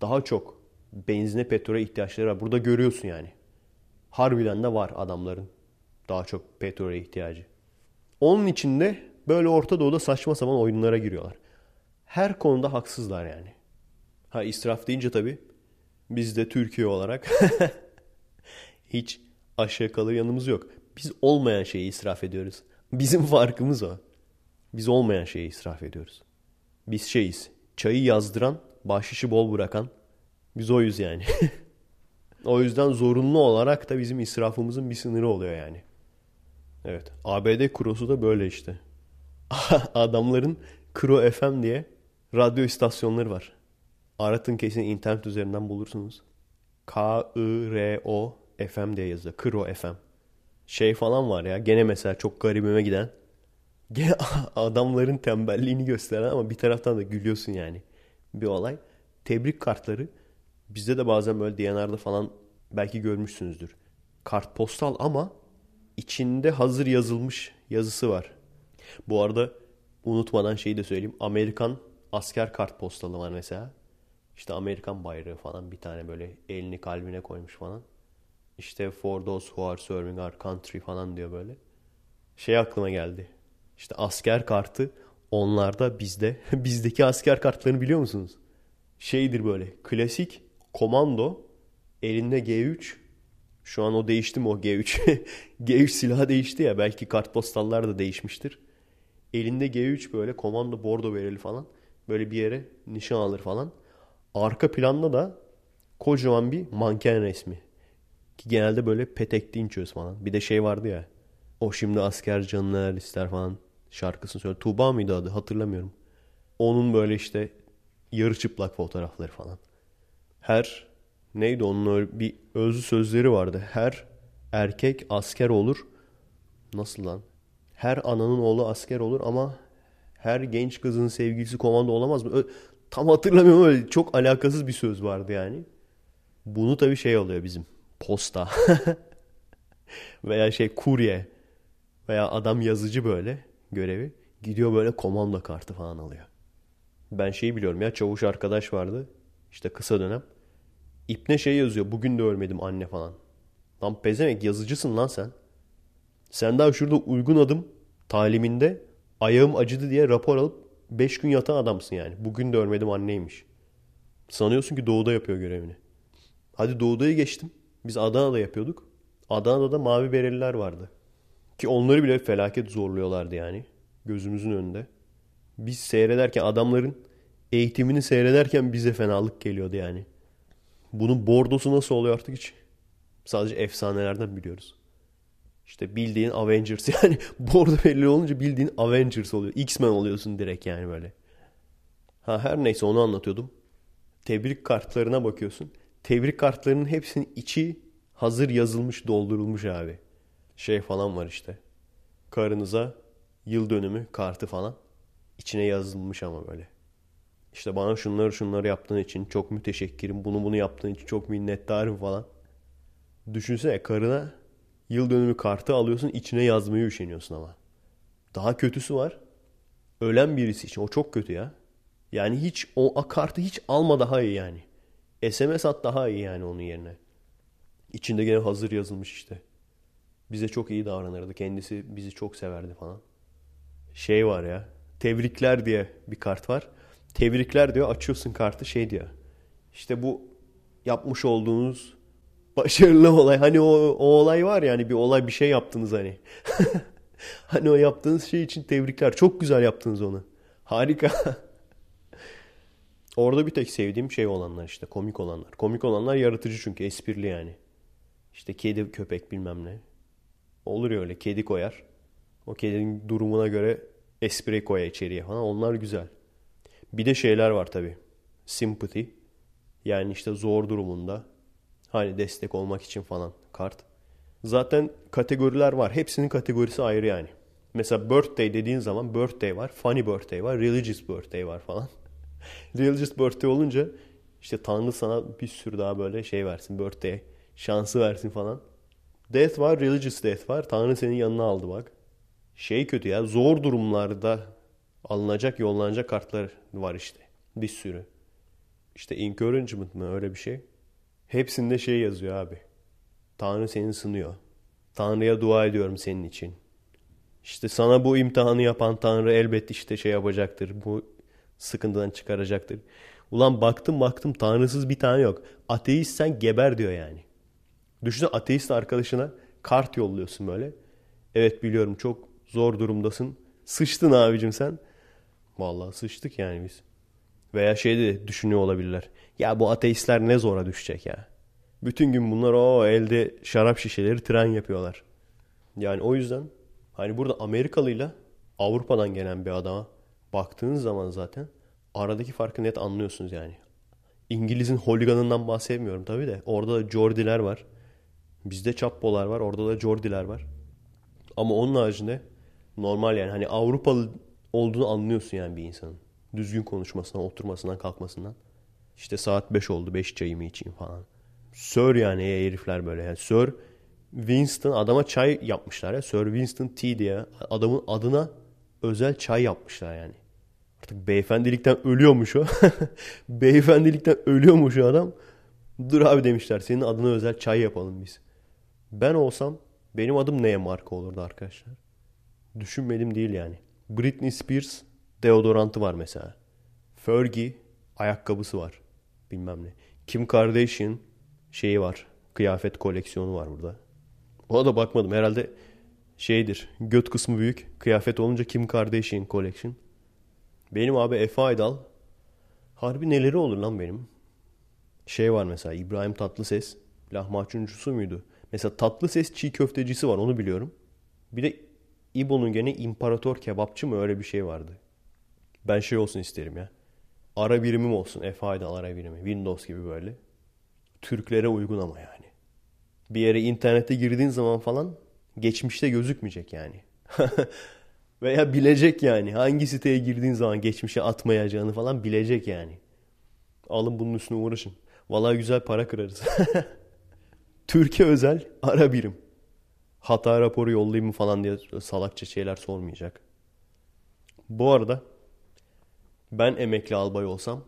Speaker 1: daha çok benzine petrole ihtiyaçları var. Burada görüyorsun yani. Harbiden de var adamların daha çok petrole ihtiyacı. Onun için de böyle Orta Doğu'da saçma sapan oyunlara giriyorlar. Her konuda haksızlar yani. Ha israf deyince tabii biz de Türkiye olarak hiç aşağı kalır yanımız yok. Biz olmayan şeyi israf ediyoruz. Bizim farkımız o. Biz olmayan şeyi israf ediyoruz. Biz şeyiz. Çayı yazdıran, bahşişi bol bırakan. Biz oyuz yani. o yüzden zorunlu olarak da bizim israfımızın bir sınırı oluyor yani. Evet. ABD kurosu da böyle işte. Adamların Kro FM diye radyo istasyonları var. Aratın kesin internet üzerinden bulursunuz. K-I-R-O FM diye yazıyor. Kro FM. Şey falan var ya. Gene mesela çok garibime giden. Gene adamların tembelliğini gösteren ama bir taraftan da gülüyorsun yani. Bir olay. Tebrik kartları. Bizde de bazen böyle DNR'da falan belki görmüşsünüzdür. Kartpostal ama içinde hazır yazılmış yazısı var. Bu arada unutmadan şeyi de söyleyeyim. Amerikan asker kartpostalı var mesela. İşte Amerikan bayrağı falan bir tane böyle elini kalbine koymuş falan. İşte for those who are serving our country falan diyor böyle. Şey aklıma geldi. İşte asker kartı onlarda bizde. Bizdeki asker kartlarını biliyor musunuz? Şeydir böyle klasik komando elinde G3 şu an o değişti mi o G3? G3 silahı değişti ya belki kartpostallar da değişmiştir. Elinde G3 böyle komando bordo verili falan. Böyle bir yere nişan alır falan. Arka planda da kocaman bir manken resmi. Ki genelde böyle petek dinçöz falan. Bir de şey vardı ya. O şimdi asker canını ister falan şarkısını söylüyor. Tuğba mıydı adı hatırlamıyorum. Onun böyle işte yarı çıplak fotoğrafları falan. Her neydi onun öyle bir özlü sözleri vardı. Her erkek asker olur. Nasıl lan? Her ananın oğlu asker olur ama her genç kızın sevgilisi komando olamaz mı? Tam hatırlamıyorum öyle çok alakasız bir söz vardı yani. Bunu tabii şey oluyor bizim. Posta. Veya şey kurye. Veya adam yazıcı böyle görevi. Gidiyor böyle komando kartı falan alıyor. Ben şeyi biliyorum ya çavuş arkadaş vardı. İşte kısa dönem. İpne şey yazıyor. Bugün de ölmedim anne falan. Lan pezemek yazıcısın lan sen. Sen daha şurada uygun adım taliminde ayağım acıdı diye rapor alıp 5 gün yatan adamsın yani. Bugün de ölmedim anneymiş. Sanıyorsun ki doğuda yapıyor görevini. Hadi doğudayı geçtim. Biz Adana'da yapıyorduk. Adana'da da mavi bereliler vardı. Ki onları bile felaket zorluyorlardı yani. Gözümüzün önünde. Biz seyrederken adamların eğitimini seyrederken bize fenalık geliyordu yani. Bunun bordosu nasıl oluyor artık hiç? Sadece efsanelerden biliyoruz. İşte bildiğin Avengers yani bordo belli olunca bildiğin Avengers oluyor. X-Men oluyorsun direkt yani böyle. Ha her neyse onu anlatıyordum. Tebrik kartlarına bakıyorsun. Tebrik kartlarının hepsinin içi hazır yazılmış, doldurulmuş abi. Şey falan var işte. Karınıza yıl dönümü kartı falan. İçine yazılmış ama böyle. İşte bana şunları şunları yaptığın için çok müteşekkirim. Bunu bunu yaptığın için çok minnettarım falan. Düşünsene karına yıl dönümü kartı alıyorsun içine yazmayı üşeniyorsun ama. Daha kötüsü var. Ölen birisi için. O çok kötü ya. Yani hiç o kartı hiç alma daha iyi yani. SMS at daha iyi yani onun yerine. İçinde gene hazır yazılmış işte. Bize çok iyi davranırdı. Kendisi bizi çok severdi falan. Şey var ya. Tebrikler diye bir kart var. Tebrikler diyor. Açıyorsun kartı şey diyor. İşte bu yapmış olduğunuz başarılı olay. Hani o, o olay var ya hani bir olay bir şey yaptınız hani. hani o yaptığınız şey için tebrikler. Çok güzel yaptınız onu. Harika. Orada bir tek sevdiğim şey olanlar işte komik olanlar. Komik olanlar yaratıcı çünkü esprili yani. İşte kedi köpek bilmem ne. Olur ya öyle kedi koyar. O kedinin durumuna göre espri koyar içeriye falan. Onlar güzel. Bir de şeyler var tabii. Sympathy. Yani işte zor durumunda. Hani destek olmak için falan kart. Zaten kategoriler var. Hepsinin kategorisi ayrı yani. Mesela birthday dediğin zaman birthday var. Funny birthday var. Religious birthday var falan. religious birthday olunca işte Tanrı sana bir sürü daha böyle şey versin. Birthday şansı versin falan. Death var. Religious death var. Tanrı senin yanına aldı bak. Şey kötü ya. Zor durumlarda alınacak, yollanacak kartlar var işte. Bir sürü. İşte encouragement mı öyle bir şey. Hepsinde şey yazıyor abi. Tanrı seni sınıyor. Tanrı'ya dua ediyorum senin için. İşte sana bu imtihanı yapan Tanrı elbet işte şey yapacaktır. Bu sıkıntıdan çıkaracaktır. Ulan baktım baktım tanrısız bir tane yok. Ateist sen geber diyor yani. Düşünsene ateist arkadaşına kart yolluyorsun böyle. Evet biliyorum çok zor durumdasın. Sıçtın abicim sen. Vallahi sıçtık yani biz. Veya şey de düşünüyor olabilirler. Ya bu ateistler ne zora düşecek ya. Bütün gün bunlar o elde şarap şişeleri tren yapıyorlar. Yani o yüzden hani burada Amerikalıyla Avrupa'dan gelen bir adama baktığınız zaman zaten aradaki farkı net anlıyorsunuz yani. İngiliz'in holiganından bahsetmiyorum tabii de. Orada da Jordiler var. Bizde Çappolar var. Orada da Jordiler var. Ama onun haricinde normal yani hani Avrupalı olduğunu anlıyorsun yani bir insanın. Düzgün konuşmasından, oturmasından, kalkmasından. İşte saat 5 oldu. 5 çayımı içeyim falan. Sir yani herifler böyle. Yani Sir Winston adama çay yapmışlar ya. Sir Winston Tea diye. Adamın adına özel çay yapmışlar yani. Artık beyefendilikten ölüyormuş o. beyefendilikten ölüyormuş o adam. Dur abi demişler. Senin adına özel çay yapalım biz. Ben olsam benim adım neye marka olurdu arkadaşlar? Düşünmedim değil yani. Britney Spears deodorantı var mesela. Fergie ayakkabısı var. Bilmem ne. Kim Kardashian şeyi var. Kıyafet koleksiyonu var burada. Ona da bakmadım. Herhalde şeydir. Göt kısmı büyük. Kıyafet olunca Kim Kardashian Collection. Benim abi Efe Aydal. Harbi neleri olur lan benim? Şey var mesela İbrahim Tatlıses. Lahmacuncusu muydu? Mesela Tatlıses çiğ köftecisi var onu biliyorum. Bir de İbo'nun gene imparator kebapçı mı öyle bir şey vardı. Ben şey olsun isterim ya. Ara birimim olsun. Aydal ara birimi. Windows gibi böyle. Türklere uygun ama yani. Bir yere internete girdiğin zaman falan Geçmişte gözükmeyecek yani. Veya bilecek yani. Hangi siteye girdiğin zaman geçmişe atmayacağını falan bilecek yani. Alın bunun üstüne uğraşın. Vallahi güzel para kırarız. Türkiye özel ara birim. Hata raporu yollayayım mı falan diye salakça şeyler sormayacak. Bu arada ben emekli albay olsam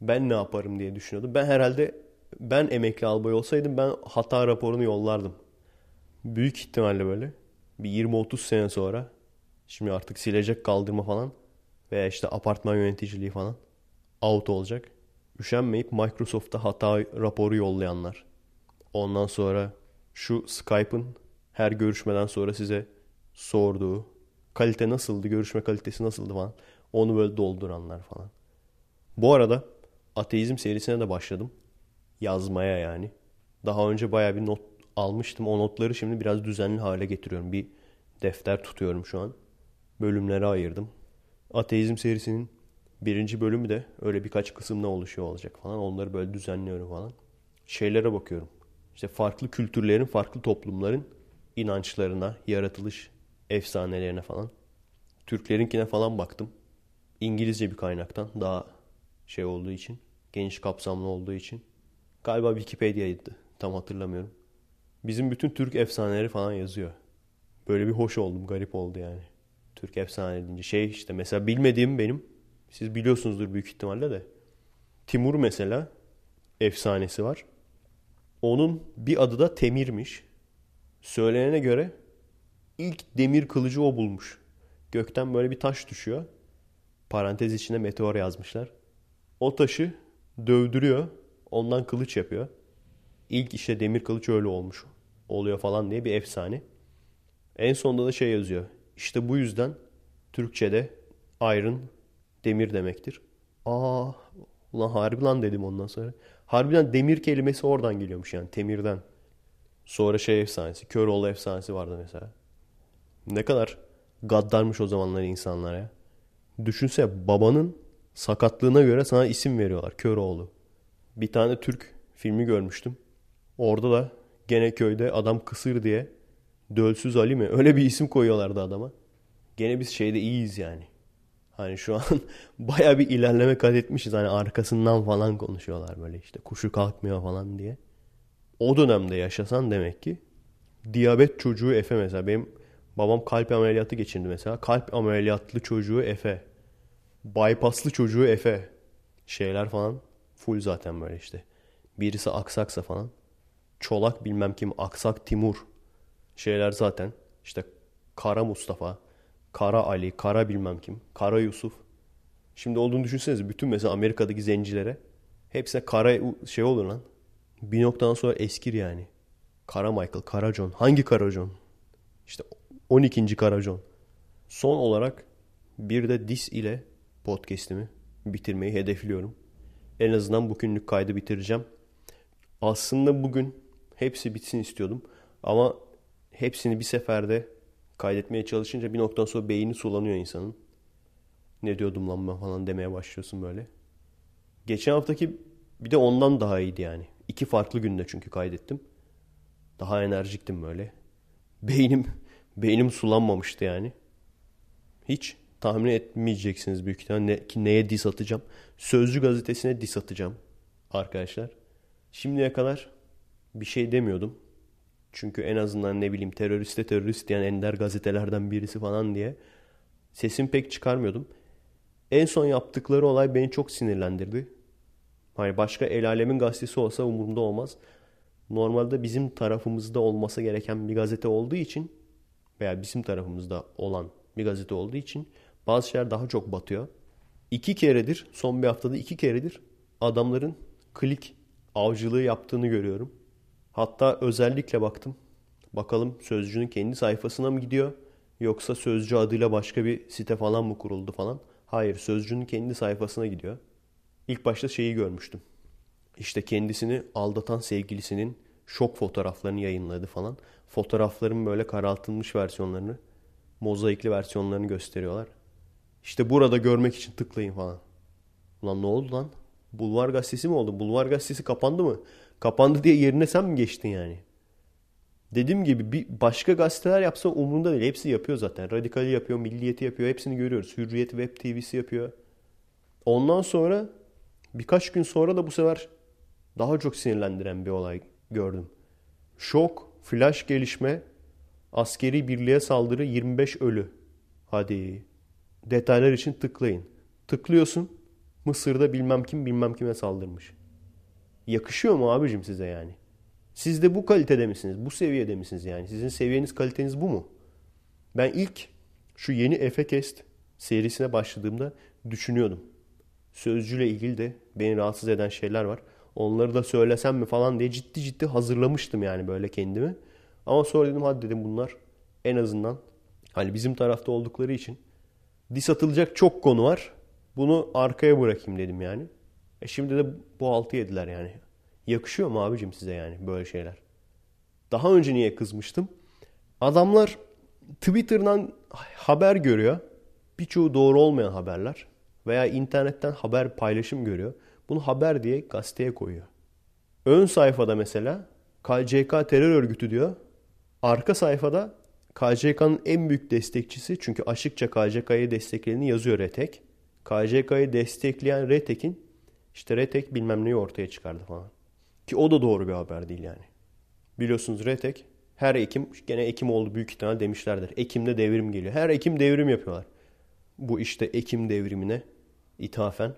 Speaker 1: ben ne yaparım diye düşünüyordum. Ben herhalde ben emekli albay olsaydım ben hata raporunu yollardım. Büyük ihtimalle böyle bir 20-30 sene sonra şimdi artık silecek kaldırma falan veya işte apartman yöneticiliği falan out olacak. Üşenmeyip Microsoft'ta hata raporu yollayanlar. Ondan sonra şu Skype'ın her görüşmeden sonra size sorduğu kalite nasıldı, görüşme kalitesi nasıldı falan. Onu böyle dolduranlar falan. Bu arada ateizm serisine de başladım. Yazmaya yani. Daha önce baya bir not almıştım. O notları şimdi biraz düzenli hale getiriyorum. Bir defter tutuyorum şu an. Bölümlere ayırdım. Ateizm serisinin birinci bölümü de öyle birkaç kısımda oluşuyor olacak falan. Onları böyle düzenliyorum falan. Şeylere bakıyorum. İşte farklı kültürlerin, farklı toplumların inançlarına, yaratılış efsanelerine falan. Türklerinkine falan baktım. İngilizce bir kaynaktan daha şey olduğu için, geniş kapsamlı olduğu için. Galiba Wikipedia'ydı. Tam hatırlamıyorum. Bizim bütün Türk efsaneleri falan yazıyor. Böyle bir hoş oldum, garip oldu yani. Türk efsane deyince şey işte mesela bilmediğim benim siz biliyorsunuzdur büyük ihtimalle de. Timur mesela efsanesi var. Onun bir adı da Temir'miş. Söylenene göre ilk demir kılıcı o bulmuş. Gökten böyle bir taş düşüyor. Parantez içinde meteor yazmışlar. O taşı dövdürüyor. Ondan kılıç yapıyor. İlk işte demir kılıç öyle olmuş. Oluyor falan diye bir efsane. En sonunda da şey yazıyor. İşte bu yüzden Türkçe'de iron demir demektir. Aa ulan harbi lan dedim ondan sonra. Harbiden demir kelimesi oradan geliyormuş yani temirden. Sonra şey efsanesi, Köroğlu efsanesi vardı mesela. Ne kadar gaddarmış o zamanlar insanlar ya. Düşünse babanın sakatlığına göre sana isim veriyorlar Köroğlu. Bir tane Türk filmi görmüştüm. Orada da gene köyde adam kısır diye Dölsüz Ali mi? Öyle bir isim koyuyorlardı adama. Gene biz şeyde iyiyiz yani. Hani şu an baya bir ilerleme kat etmişiz. Hani arkasından falan konuşuyorlar böyle işte kuşu kalkmıyor falan diye. O dönemde yaşasan demek ki diyabet çocuğu Efe mesela. Benim babam kalp ameliyatı geçirdi mesela. Kalp ameliyatlı çocuğu Efe. Bypasslı çocuğu Efe. Şeyler falan full zaten böyle işte. Birisi aksaksa falan. Çolak bilmem kim aksak Timur. Şeyler zaten işte Kara Mustafa. Kara Ali, Kara bilmem kim, Kara Yusuf. Şimdi olduğunu düşünseniz bütün mesela Amerika'daki zencilere hepsine Kara şey olur lan. Bir noktadan sonra eskir yani. Kara Michael, Kara John. Hangi Kara John? İşte 12. Kara John. Son olarak bir de dis ile podcast'imi bitirmeyi hedefliyorum. En azından bugünlük kaydı bitireceğim. Aslında bugün hepsi bitsin istiyordum. Ama hepsini bir seferde kaydetmeye çalışınca bir noktadan sonra beyni sulanıyor insanın. Ne diyordum lan ben falan demeye başlıyorsun böyle. Geçen haftaki bir de ondan daha iyiydi yani. İki farklı günde çünkü kaydettim. Daha enerjiktim böyle. Beynim beynim sulanmamıştı yani. Hiç tahmin etmeyeceksiniz büyük ihtimalle ne, ki neye dis atacağım. Sözcü gazetesine dis atacağım arkadaşlar. Şimdiye kadar bir şey demiyordum. Çünkü en azından ne bileyim teröriste terörist diyen ender gazetelerden birisi falan diye sesim pek çıkarmıyordum. En son yaptıkları olay beni çok sinirlendirdi. Hani başka el alemin gazetesi olsa umurumda olmaz. Normalde bizim tarafımızda olması gereken bir gazete olduğu için veya bizim tarafımızda olan bir gazete olduğu için bazı şeyler daha çok batıyor. İki keredir, son bir haftada iki keredir adamların klik avcılığı yaptığını görüyorum. Hatta özellikle baktım. Bakalım Sözcü'nün kendi sayfasına mı gidiyor? Yoksa Sözcü adıyla başka bir site falan mı kuruldu falan? Hayır Sözcü'nün kendi sayfasına gidiyor. İlk başta şeyi görmüştüm. İşte kendisini aldatan sevgilisinin şok fotoğraflarını yayınladı falan. Fotoğrafların böyle karaltılmış versiyonlarını, mozaikli versiyonlarını gösteriyorlar. İşte burada görmek için tıklayın falan. Ulan ne oldu lan? Bulvar gazetesi mi oldu? Bulvar gazetesi kapandı mı? Kapandı diye yerine sen mi geçtin yani? Dediğim gibi bir başka gazeteler yapsa umurunda değil. Hepsi yapıyor zaten. Radikali yapıyor, Milliyeti yapıyor. Hepsini görüyoruz. Hürriyet Web TV'si yapıyor. Ondan sonra birkaç gün sonra da bu sefer daha çok sinirlendiren bir olay gördüm. Şok, flash gelişme, askeri birliğe saldırı 25 ölü. Hadi. Detaylar için tıklayın. Tıklıyorsun. Mısır'da bilmem kim bilmem kime saldırmış. Yakışıyor mu abicim size yani? Siz de bu kalitede misiniz? Bu seviyede misiniz yani? Sizin seviyeniz kaliteniz bu mu? Ben ilk şu yeni Efekest serisine başladığımda düşünüyordum. Sözcüyle ilgili de beni rahatsız eden şeyler var. Onları da söylesem mi falan diye ciddi ciddi hazırlamıştım yani böyle kendimi. Ama sonra dedim hadi dedim bunlar en azından hani bizim tarafta oldukları için dis atılacak çok konu var. Bunu arkaya bırakayım dedim yani. E şimdi de bu altı yediler yani. Yakışıyor mu abicim size yani böyle şeyler? Daha önce niye kızmıştım? Adamlar Twitter'dan haber görüyor. Birçoğu doğru olmayan haberler. Veya internetten haber paylaşım görüyor. Bunu haber diye gazeteye koyuyor. Ön sayfada mesela KCK terör örgütü diyor. Arka sayfada KCK'nın en büyük destekçisi çünkü açıkça KCK'yı desteklediğini yazıyor Retek. KCK'yı destekleyen Retek'in işte Retek bilmem neyi ortaya çıkardı falan. Ki o da doğru bir haber değil yani. Biliyorsunuz Retek her Ekim gene Ekim oldu büyük ihtimal demişlerdir. Ekim'de devrim geliyor. Her Ekim devrim yapıyorlar. Bu işte Ekim devrimine ithafen.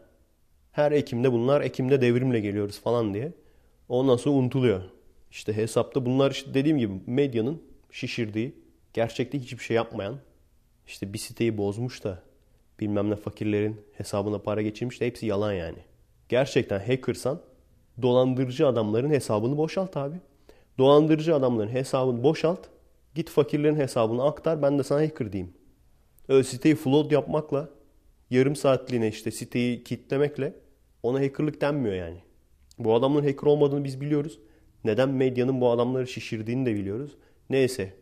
Speaker 1: Her Ekim'de bunlar Ekim'de devrimle geliyoruz falan diye. Ondan sonra unutuluyor. İşte hesapta bunlar işte dediğim gibi medyanın şişirdiği, gerçekte hiçbir şey yapmayan, işte bir siteyi bozmuş da bilmem ne fakirlerin hesabına para geçirmiş de hepsi yalan yani. Gerçekten hackersan dolandırıcı adamların hesabını boşalt abi. Dolandırıcı adamların hesabını boşalt. Git fakirlerin hesabını aktar ben de sana hacker diyeyim. Öyle siteyi flood yapmakla yarım saatliğine işte siteyi kitlemekle ona hackerlık denmiyor yani. Bu adamların hacker olmadığını biz biliyoruz. Neden medyanın bu adamları şişirdiğini de biliyoruz. Neyse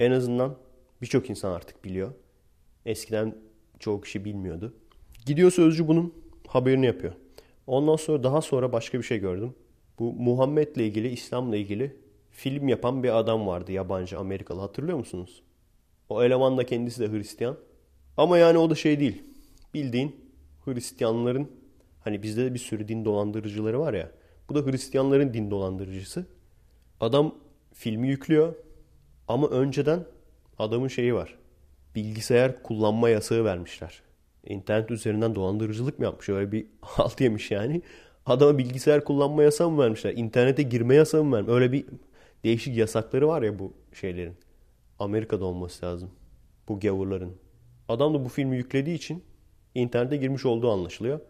Speaker 1: en azından birçok insan artık biliyor. Eskiden çoğu kişi bilmiyordu. Gidiyor sözcü bunun haberini yapıyor. Ondan sonra daha sonra başka bir şey gördüm. Bu Muhammed'le ilgili, İslam'la ilgili film yapan bir adam vardı yabancı Amerikalı hatırlıyor musunuz? O eleman da kendisi de Hristiyan. Ama yani o da şey değil. Bildiğin Hristiyanların hani bizde de bir sürü din dolandırıcıları var ya. Bu da Hristiyanların din dolandırıcısı. Adam filmi yüklüyor ama önceden adamın şeyi var. Bilgisayar kullanma yasağı vermişler. İnternet üzerinden dolandırıcılık mı yapmış? Öyle bir halt yemiş yani. Adama bilgisayar kullanma yasağı mı vermişler? İnternete girme yasağı mı vermişler? Öyle bir değişik yasakları var ya bu şeylerin. Amerika'da olması lazım. Bu gavurların. Adam da bu filmi yüklediği için internete girmiş olduğu anlaşılıyor.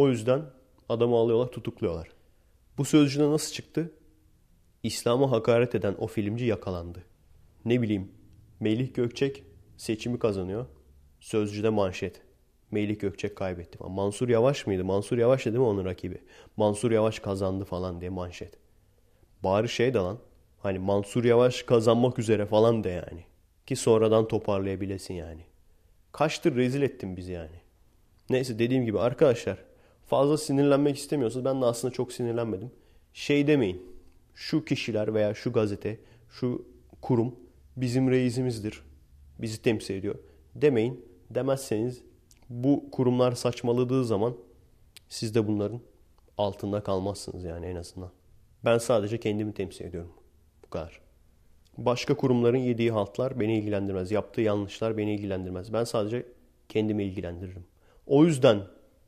Speaker 1: O yüzden adamı alıyorlar tutukluyorlar. Bu sözcüğüne nasıl çıktı? İslam'a hakaret eden o filmci yakalandı. Ne bileyim Melih Gökçek seçimi kazanıyor. Sözcüde manşet. Melih Gökçek kaybetti. Mansur Yavaş mıydı? Mansur Yavaş değil mi onun rakibi? Mansur Yavaş kazandı falan diye manşet. Bari şey de lan. Hani Mansur Yavaş kazanmak üzere falan de yani. Ki sonradan toparlayabilesin yani. Kaçtır rezil ettin bizi yani. Neyse dediğim gibi arkadaşlar fazla sinirlenmek istemiyorsanız ben de aslında çok sinirlenmedim. Şey demeyin. Şu kişiler veya şu gazete, şu kurum bizim reisimizdir. Bizi temsil ediyor. Demeyin. Demezseniz bu kurumlar saçmaladığı zaman siz de bunların altında kalmazsınız yani en azından. Ben sadece kendimi temsil ediyorum. Bu kadar. Başka kurumların yediği haltlar beni ilgilendirmez. Yaptığı yanlışlar beni ilgilendirmez. Ben sadece kendimi ilgilendiririm. O yüzden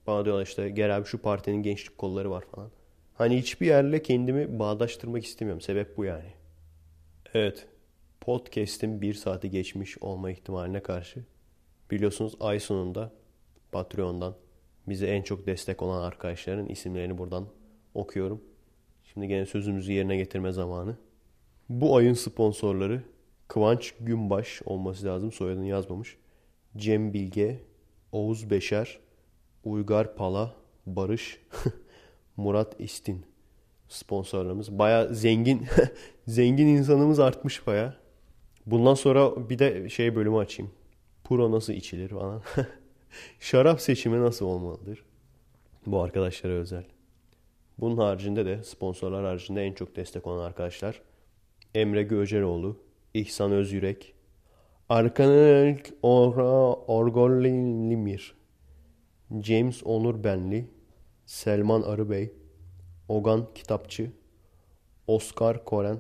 Speaker 1: bana diyorlar işte gel abi şu partinin gençlik kolları var falan. Hani hiçbir yerle kendimi bağdaştırmak istemiyorum. Sebep bu yani. Evet. Podcast'in bir saati geçmiş olma ihtimaline karşı biliyorsunuz ay sonunda Patreon'dan bize en çok destek olan arkadaşların isimlerini buradan okuyorum. Şimdi gene sözümüzü yerine getirme zamanı. Bu ayın sponsorları Kıvanç Günbaş olması lazım soyadını yazmamış. Cem Bilge, Oğuz Beşer, Uygar Pala, Barış, Murat İstin sponsorlarımız. Baya zengin zengin insanımız artmış baya. Bundan sonra bir de şey bölümü açayım. Puro nasıl içilir falan. Şarap seçimi nasıl olmalıdır? Bu arkadaşlara özel. Bunun haricinde de sponsorlar haricinde en çok destek olan arkadaşlar Emre Göceroğlu, İhsan Özyürek, Arkanek Ora Orgollimir, James Onur Benli, Selman Arıbey, Ogan Kitapçı, Oscar Koren.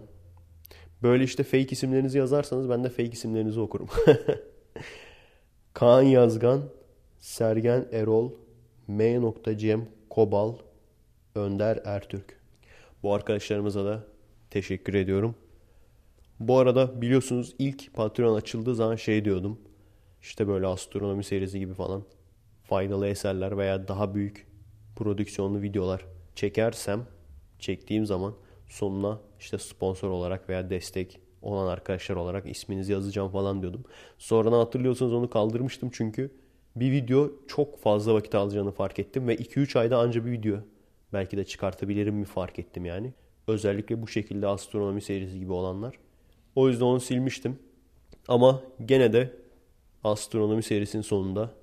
Speaker 1: Böyle işte fake isimlerinizi yazarsanız ben de fake isimlerinizi okurum. Kaan Yazgan, Sergen Erol, M. Cem Kobal, Önder Ertürk. Bu arkadaşlarımıza da teşekkür ediyorum. Bu arada biliyorsunuz ilk Patreon açıldığı zaman şey diyordum. İşte böyle astronomi serisi gibi falan faydalı eserler veya daha büyük prodüksiyonlu videolar çekersem çektiğim zaman sonuna işte sponsor olarak veya destek olan arkadaşlar olarak isminizi yazacağım falan diyordum. Sonradan hatırlıyorsanız onu kaldırmıştım çünkü bir video çok fazla vakit alacağını fark ettim ve 2-3 ayda anca bir video belki de çıkartabilirim mi fark ettim yani. Özellikle bu şekilde astronomi serisi gibi olanlar. O yüzden onu silmiştim. Ama gene de astronomi serisinin sonunda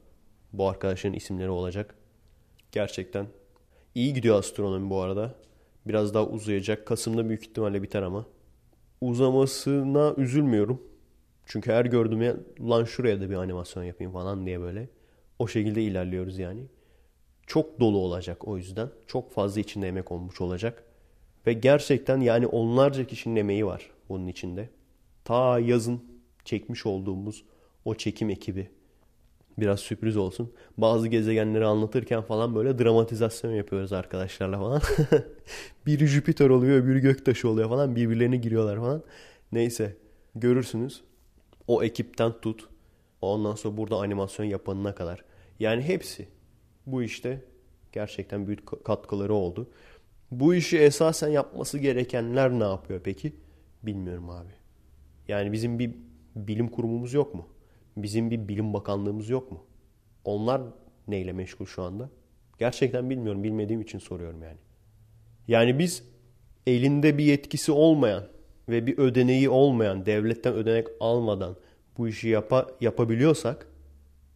Speaker 1: bu arkadaşların isimleri olacak. Gerçekten iyi gidiyor astronomi bu arada. Biraz daha uzayacak. Kasım'da büyük ihtimalle biter ama. Uzamasına üzülmüyorum. Çünkü her gördüğüm lan şuraya da bir animasyon yapayım falan diye böyle. O şekilde ilerliyoruz yani. Çok dolu olacak o yüzden. Çok fazla içinde emek olmuş olacak. Ve gerçekten yani onlarca kişinin emeği var bunun içinde. Ta yazın çekmiş olduğumuz o çekim ekibi. Biraz sürpriz olsun. Bazı gezegenleri anlatırken falan böyle dramatizasyon yapıyoruz arkadaşlarla falan. biri Jüpiter oluyor, biri göktaşı oluyor falan. Birbirlerine giriyorlar falan. Neyse görürsünüz. O ekipten tut. Ondan sonra burada animasyon yapanına kadar. Yani hepsi bu işte gerçekten büyük katkıları oldu. Bu işi esasen yapması gerekenler ne yapıyor peki? Bilmiyorum abi. Yani bizim bir bilim kurumumuz yok mu? Bizim bir bilim bakanlığımız yok mu? Onlar neyle meşgul şu anda? Gerçekten bilmiyorum. Bilmediğim için soruyorum yani. Yani biz elinde bir yetkisi olmayan ve bir ödeneği olmayan, devletten ödenek almadan bu işi yapa, yapabiliyorsak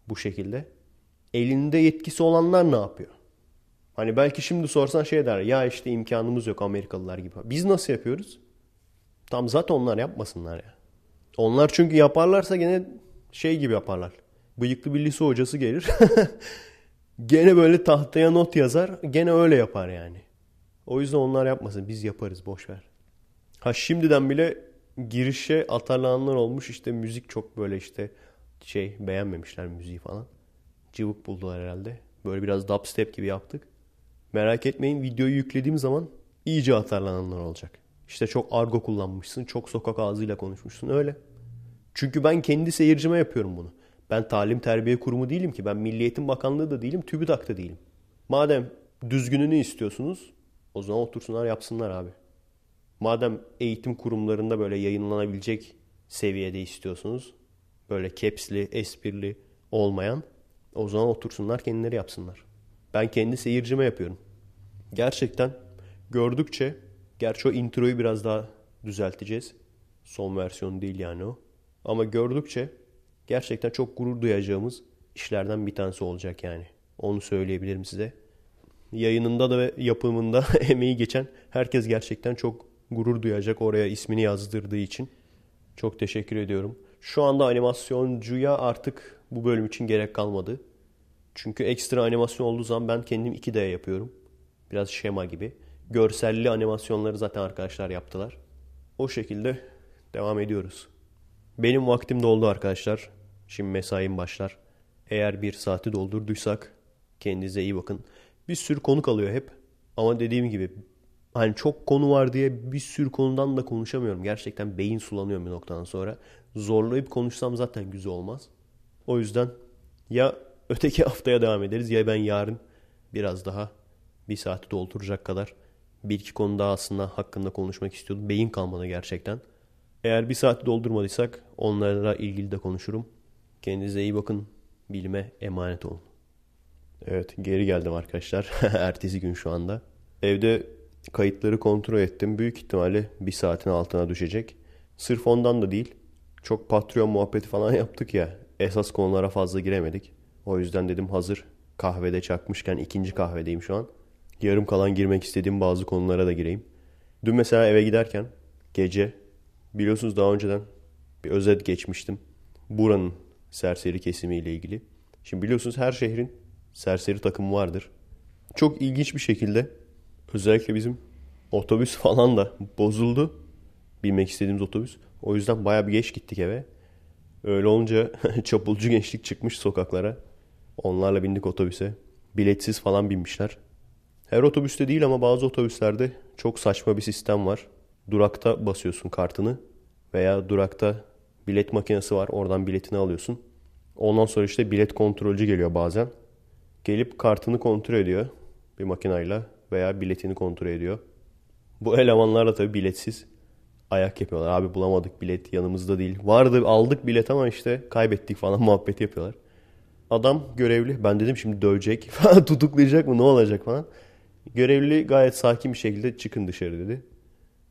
Speaker 1: bu şekilde elinde yetkisi olanlar ne yapıyor? Hani belki şimdi sorsan şey der ya işte imkanımız yok Amerikalılar gibi. Biz nasıl yapıyoruz? Tam zaten onlar yapmasınlar ya. Onlar çünkü yaparlarsa gene şey gibi yaparlar. Bıyıklı bir lise hocası gelir. gene böyle tahtaya not yazar. Gene öyle yapar yani. O yüzden onlar yapmasın. Biz yaparız boş ver. Ha şimdiden bile girişe atarlananlar olmuş. İşte müzik çok böyle işte şey beğenmemişler müziği falan. Cıvık buldular herhalde. Böyle biraz dubstep gibi yaptık. Merak etmeyin videoyu yüklediğim zaman iyice atarlananlar olacak. İşte çok argo kullanmışsın, çok sokak ağzıyla konuşmuşsun öyle. Çünkü ben kendi seyircime yapıyorum bunu. Ben talim terbiye kurumu değilim ki. Ben Milliyetin Bakanlığı da değilim, TÜBİTAK da değilim. Madem düzgününü istiyorsunuz o zaman otursunlar yapsınlar abi. Madem eğitim kurumlarında böyle yayınlanabilecek seviyede istiyorsunuz. Böyle kepsli, esprili olmayan o zaman otursunlar kendileri yapsınlar. Ben kendi seyircime yapıyorum. Gerçekten gördükçe gerçi o introyu biraz daha düzelteceğiz. Son versiyon değil yani o. Ama gördükçe gerçekten çok gurur duyacağımız işlerden bir tanesi olacak yani. Onu söyleyebilirim size. Yayınında da ve yapımında emeği geçen herkes gerçekten çok gurur duyacak oraya ismini yazdırdığı için. Çok teşekkür ediyorum. Şu anda animasyoncuya artık bu bölüm için gerek kalmadı. Çünkü ekstra animasyon olduğu zaman ben kendim 2D yapıyorum. Biraz şema gibi. Görselli animasyonları zaten arkadaşlar yaptılar. O şekilde devam ediyoruz. Benim vaktim doldu arkadaşlar. Şimdi mesaim başlar. Eğer bir saati doldurduysak kendinize iyi bakın. Bir sürü konu kalıyor hep. Ama dediğim gibi hani çok konu var diye bir sürü konudan da konuşamıyorum. Gerçekten beyin sulanıyor bir noktadan sonra. Zorlayıp konuşsam zaten güzel olmaz. O yüzden ya öteki haftaya devam ederiz ya ben yarın biraz daha bir saati dolduracak kadar bir iki konu daha aslında hakkında konuşmak istiyordum. Beyin kalmadı gerçekten. Eğer bir saati doldurmadıysak onlarla ilgili de konuşurum. Kendinize iyi bakın. Bilime emanet olun. Evet geri geldim arkadaşlar. Ertesi gün şu anda. Evde kayıtları kontrol ettim. Büyük ihtimalle bir saatin altına düşecek. Sırf ondan da değil. Çok Patreon muhabbeti falan yaptık ya. Esas konulara fazla giremedik. O yüzden dedim hazır kahvede çakmışken ikinci kahvedeyim şu an. Yarım kalan girmek istediğim bazı konulara da gireyim. Dün mesela eve giderken gece Biliyorsunuz daha önceden bir özet geçmiştim. Buranın serseri kesimiyle ilgili. Şimdi biliyorsunuz her şehrin serseri takımı vardır. Çok ilginç bir şekilde özellikle bizim otobüs falan da bozuldu. Bilmek istediğimiz otobüs. O yüzden baya bir geç gittik eve. Öyle olunca çapulcu gençlik çıkmış sokaklara. Onlarla bindik otobüse. Biletsiz falan binmişler. Her otobüste değil ama bazı otobüslerde çok saçma bir sistem var. Durakta basıyorsun kartını veya durakta bilet makinesi var. Oradan biletini alıyorsun. Ondan sonra işte bilet kontrolcü geliyor bazen. Gelip kartını kontrol ediyor bir makinayla veya biletini kontrol ediyor. Bu elemanlar da tabii biletsiz ayak yapıyorlar. Abi bulamadık bilet yanımızda değil. Vardı aldık bilet ama işte kaybettik falan muhabbet yapıyorlar. Adam görevli. Ben dedim şimdi dövecek falan tutuklayacak mı ne olacak falan. Görevli gayet sakin bir şekilde çıkın dışarı dedi.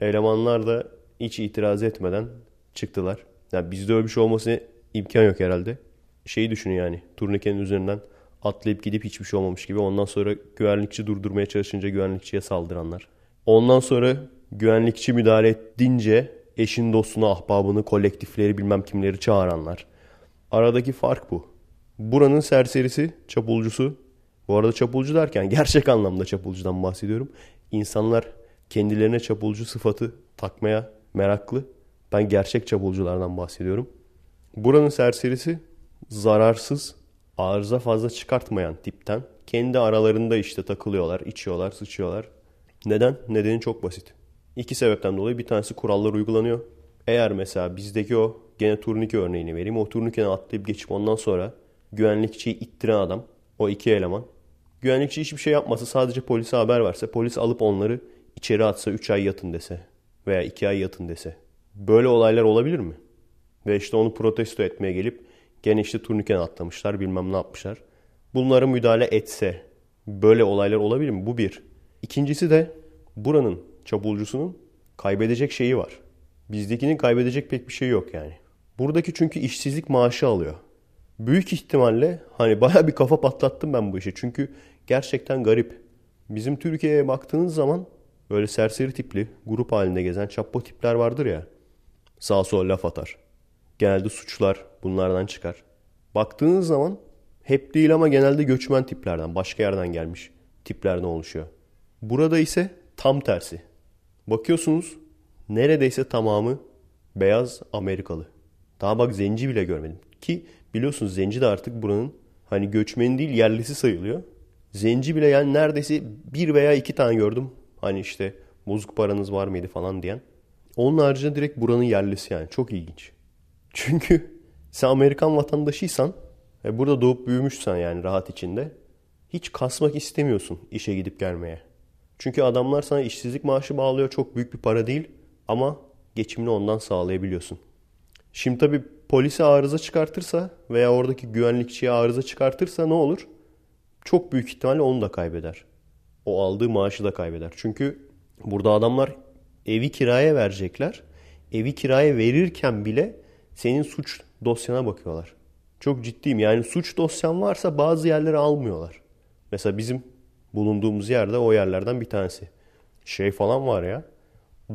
Speaker 1: Elemanlar da hiç itiraz etmeden çıktılar. Yani bizde öyle bir şey olması imkan yok herhalde. Şeyi düşünün yani turnikenin üzerinden atlayıp gidip hiçbir şey olmamış gibi. Ondan sonra güvenlikçi durdurmaya çalışınca güvenlikçiye saldıranlar. Ondan sonra güvenlikçi müdahale ettiğince eşin dostunu, ahbabını, kolektifleri bilmem kimleri çağıranlar. Aradaki fark bu. Buranın serserisi, çapulcusu. Bu arada çapulcu derken gerçek anlamda çapulcudan bahsediyorum. İnsanlar kendilerine çapulcu sıfatı takmaya meraklı. Ben gerçek çapulculardan bahsediyorum. Buranın serserisi zararsız, arıza fazla çıkartmayan tipten. Kendi aralarında işte takılıyorlar, içiyorlar, sıçıyorlar. Neden? Nedeni çok basit. İki sebepten dolayı bir tanesi kurallar uygulanıyor. Eğer mesela bizdeki o gene turnike örneğini vereyim. O turnikeden atlayıp geçip ondan sonra güvenlikçiyi ittiren adam. O iki eleman. Güvenlikçi hiçbir şey yapmasa sadece polise haber verse polis alıp onları içeri atsa 3 ay yatın dese veya 2 ay yatın dese. Böyle olaylar olabilir mi? Ve işte onu protesto etmeye gelip gene işte turnikeden atlamışlar bilmem ne yapmışlar. Bunlara müdahale etse böyle olaylar olabilir mi? Bu bir. İkincisi de buranın çapulcusunun kaybedecek şeyi var. Bizdekinin kaybedecek pek bir şey yok yani. Buradaki çünkü işsizlik maaşı alıyor. Büyük ihtimalle hani baya bir kafa patlattım ben bu işe. Çünkü gerçekten garip. Bizim Türkiye'ye baktığınız zaman böyle serseri tipli, grup halinde gezen çappo tipler vardır ya. Sağ sol laf atar. Genelde suçlar bunlardan çıkar. Baktığınız zaman hep değil ama genelde göçmen tiplerden, başka yerden gelmiş tiplerden oluşuyor. Burada ise tam tersi. Bakıyorsunuz neredeyse tamamı beyaz Amerikalı. Daha bak zenci bile görmedim. Ki biliyorsunuz zenci de artık buranın hani göçmeni değil yerlisi sayılıyor. Zenci bile yani neredeyse bir veya iki tane gördüm. Hani işte bozuk paranız var mıydı falan diyen. Onun haricinde direkt buranın yerlisi yani. Çok ilginç. Çünkü sen Amerikan vatandaşıysan ve burada doğup büyümüşsen yani rahat içinde hiç kasmak istemiyorsun işe gidip gelmeye. Çünkü adamlar sana işsizlik maaşı bağlıyor. Çok büyük bir para değil ama geçimini ondan sağlayabiliyorsun. Şimdi tabii polise arıza çıkartırsa veya oradaki güvenlikçiye arıza çıkartırsa ne olur? Çok büyük ihtimalle onu da kaybeder. O aldığı maaşı da kaybeder. Çünkü burada adamlar evi kiraya verecekler. Evi kiraya verirken bile senin suç dosyana bakıyorlar. Çok ciddiyim. Yani suç dosyan varsa bazı yerleri almıyorlar. Mesela bizim bulunduğumuz yerde o yerlerden bir tanesi. Şey falan var ya.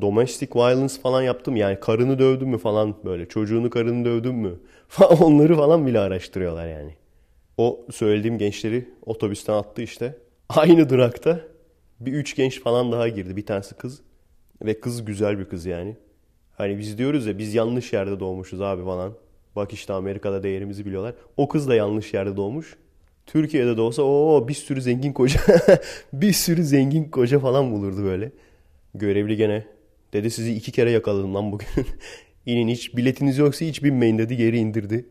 Speaker 1: Domestic violence falan yaptım. Yani karını dövdüm mü falan böyle. Çocuğunu karını dövdüm mü? Onları falan bile araştırıyorlar yani. O söylediğim gençleri otobüsten attı işte. Aynı durakta bir üç genç falan daha girdi. Bir tanesi kız. Ve kız güzel bir kız yani. Hani biz diyoruz ya biz yanlış yerde doğmuşuz abi falan. Bak işte Amerika'da değerimizi biliyorlar. O kız da yanlış yerde doğmuş. Türkiye'de de olsa o bir sürü zengin koca bir sürü zengin koca falan bulurdu böyle. Görevli gene dedi sizi iki kere yakaladım lan bugün. İnin hiç biletiniz yoksa hiç binmeyin dedi geri indirdi.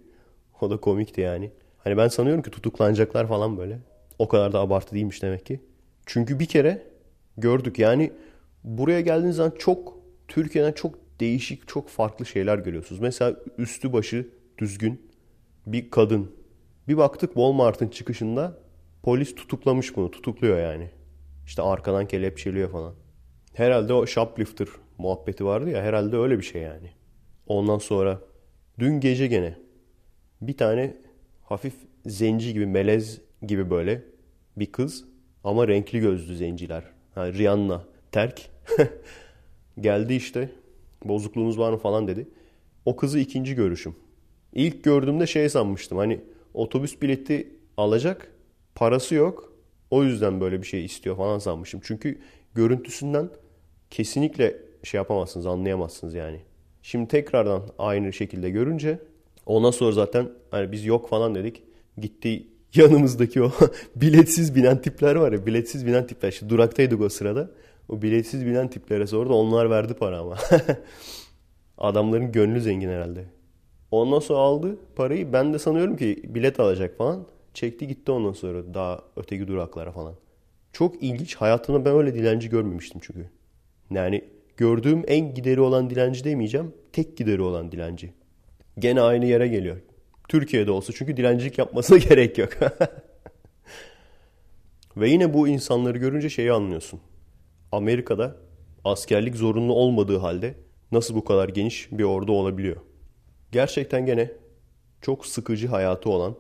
Speaker 1: O da komikti yani. Hani ben sanıyorum ki tutuklanacaklar falan böyle. O kadar da abartı değilmiş demek ki. Çünkü bir kere gördük yani buraya geldiğiniz zaman çok Türkiye'den çok değişik çok farklı şeyler görüyorsunuz. Mesela üstü başı düzgün bir kadın bir baktık Walmart'ın çıkışında polis tutuklamış bunu. Tutukluyor yani. İşte arkadan kelepçeliyor falan. Herhalde o shoplifter muhabbeti vardı ya herhalde öyle bir şey yani. Ondan sonra dün gece gene bir tane hafif zenci gibi melez gibi böyle bir kız ama renkli gözlü zenciler. Yani Rihanna terk geldi işte Bozukluğunuz var mı falan dedi. O kızı ikinci görüşüm. İlk gördüğümde şey sanmıştım. Hani otobüs bileti alacak parası yok. O yüzden böyle bir şey istiyor falan sanmışım. Çünkü görüntüsünden kesinlikle şey yapamazsınız anlayamazsınız yani. Şimdi tekrardan aynı şekilde görünce ondan sonra zaten hani biz yok falan dedik. Gitti yanımızdaki o biletsiz binen tipler var ya biletsiz binen tipler. İşte duraktaydık o sırada. O biletsiz binen tiplere sordu onlar verdi para ama. Adamların gönlü zengin herhalde. Ondan sonra aldı parayı. Ben de sanıyorum ki bilet alacak falan. Çekti gitti ondan sonra daha öteki duraklara falan. Çok ilginç. Hayatımda ben öyle dilenci görmemiştim çünkü. Yani gördüğüm en gideri olan dilenci demeyeceğim. Tek gideri olan dilenci. Gene aynı yere geliyor. Türkiye'de olsa çünkü dilencilik yapmasına gerek yok. Ve yine bu insanları görünce şeyi anlıyorsun. Amerika'da askerlik zorunlu olmadığı halde nasıl bu kadar geniş bir ordu olabiliyor? Gerçekten gene çok sıkıcı hayatı olan,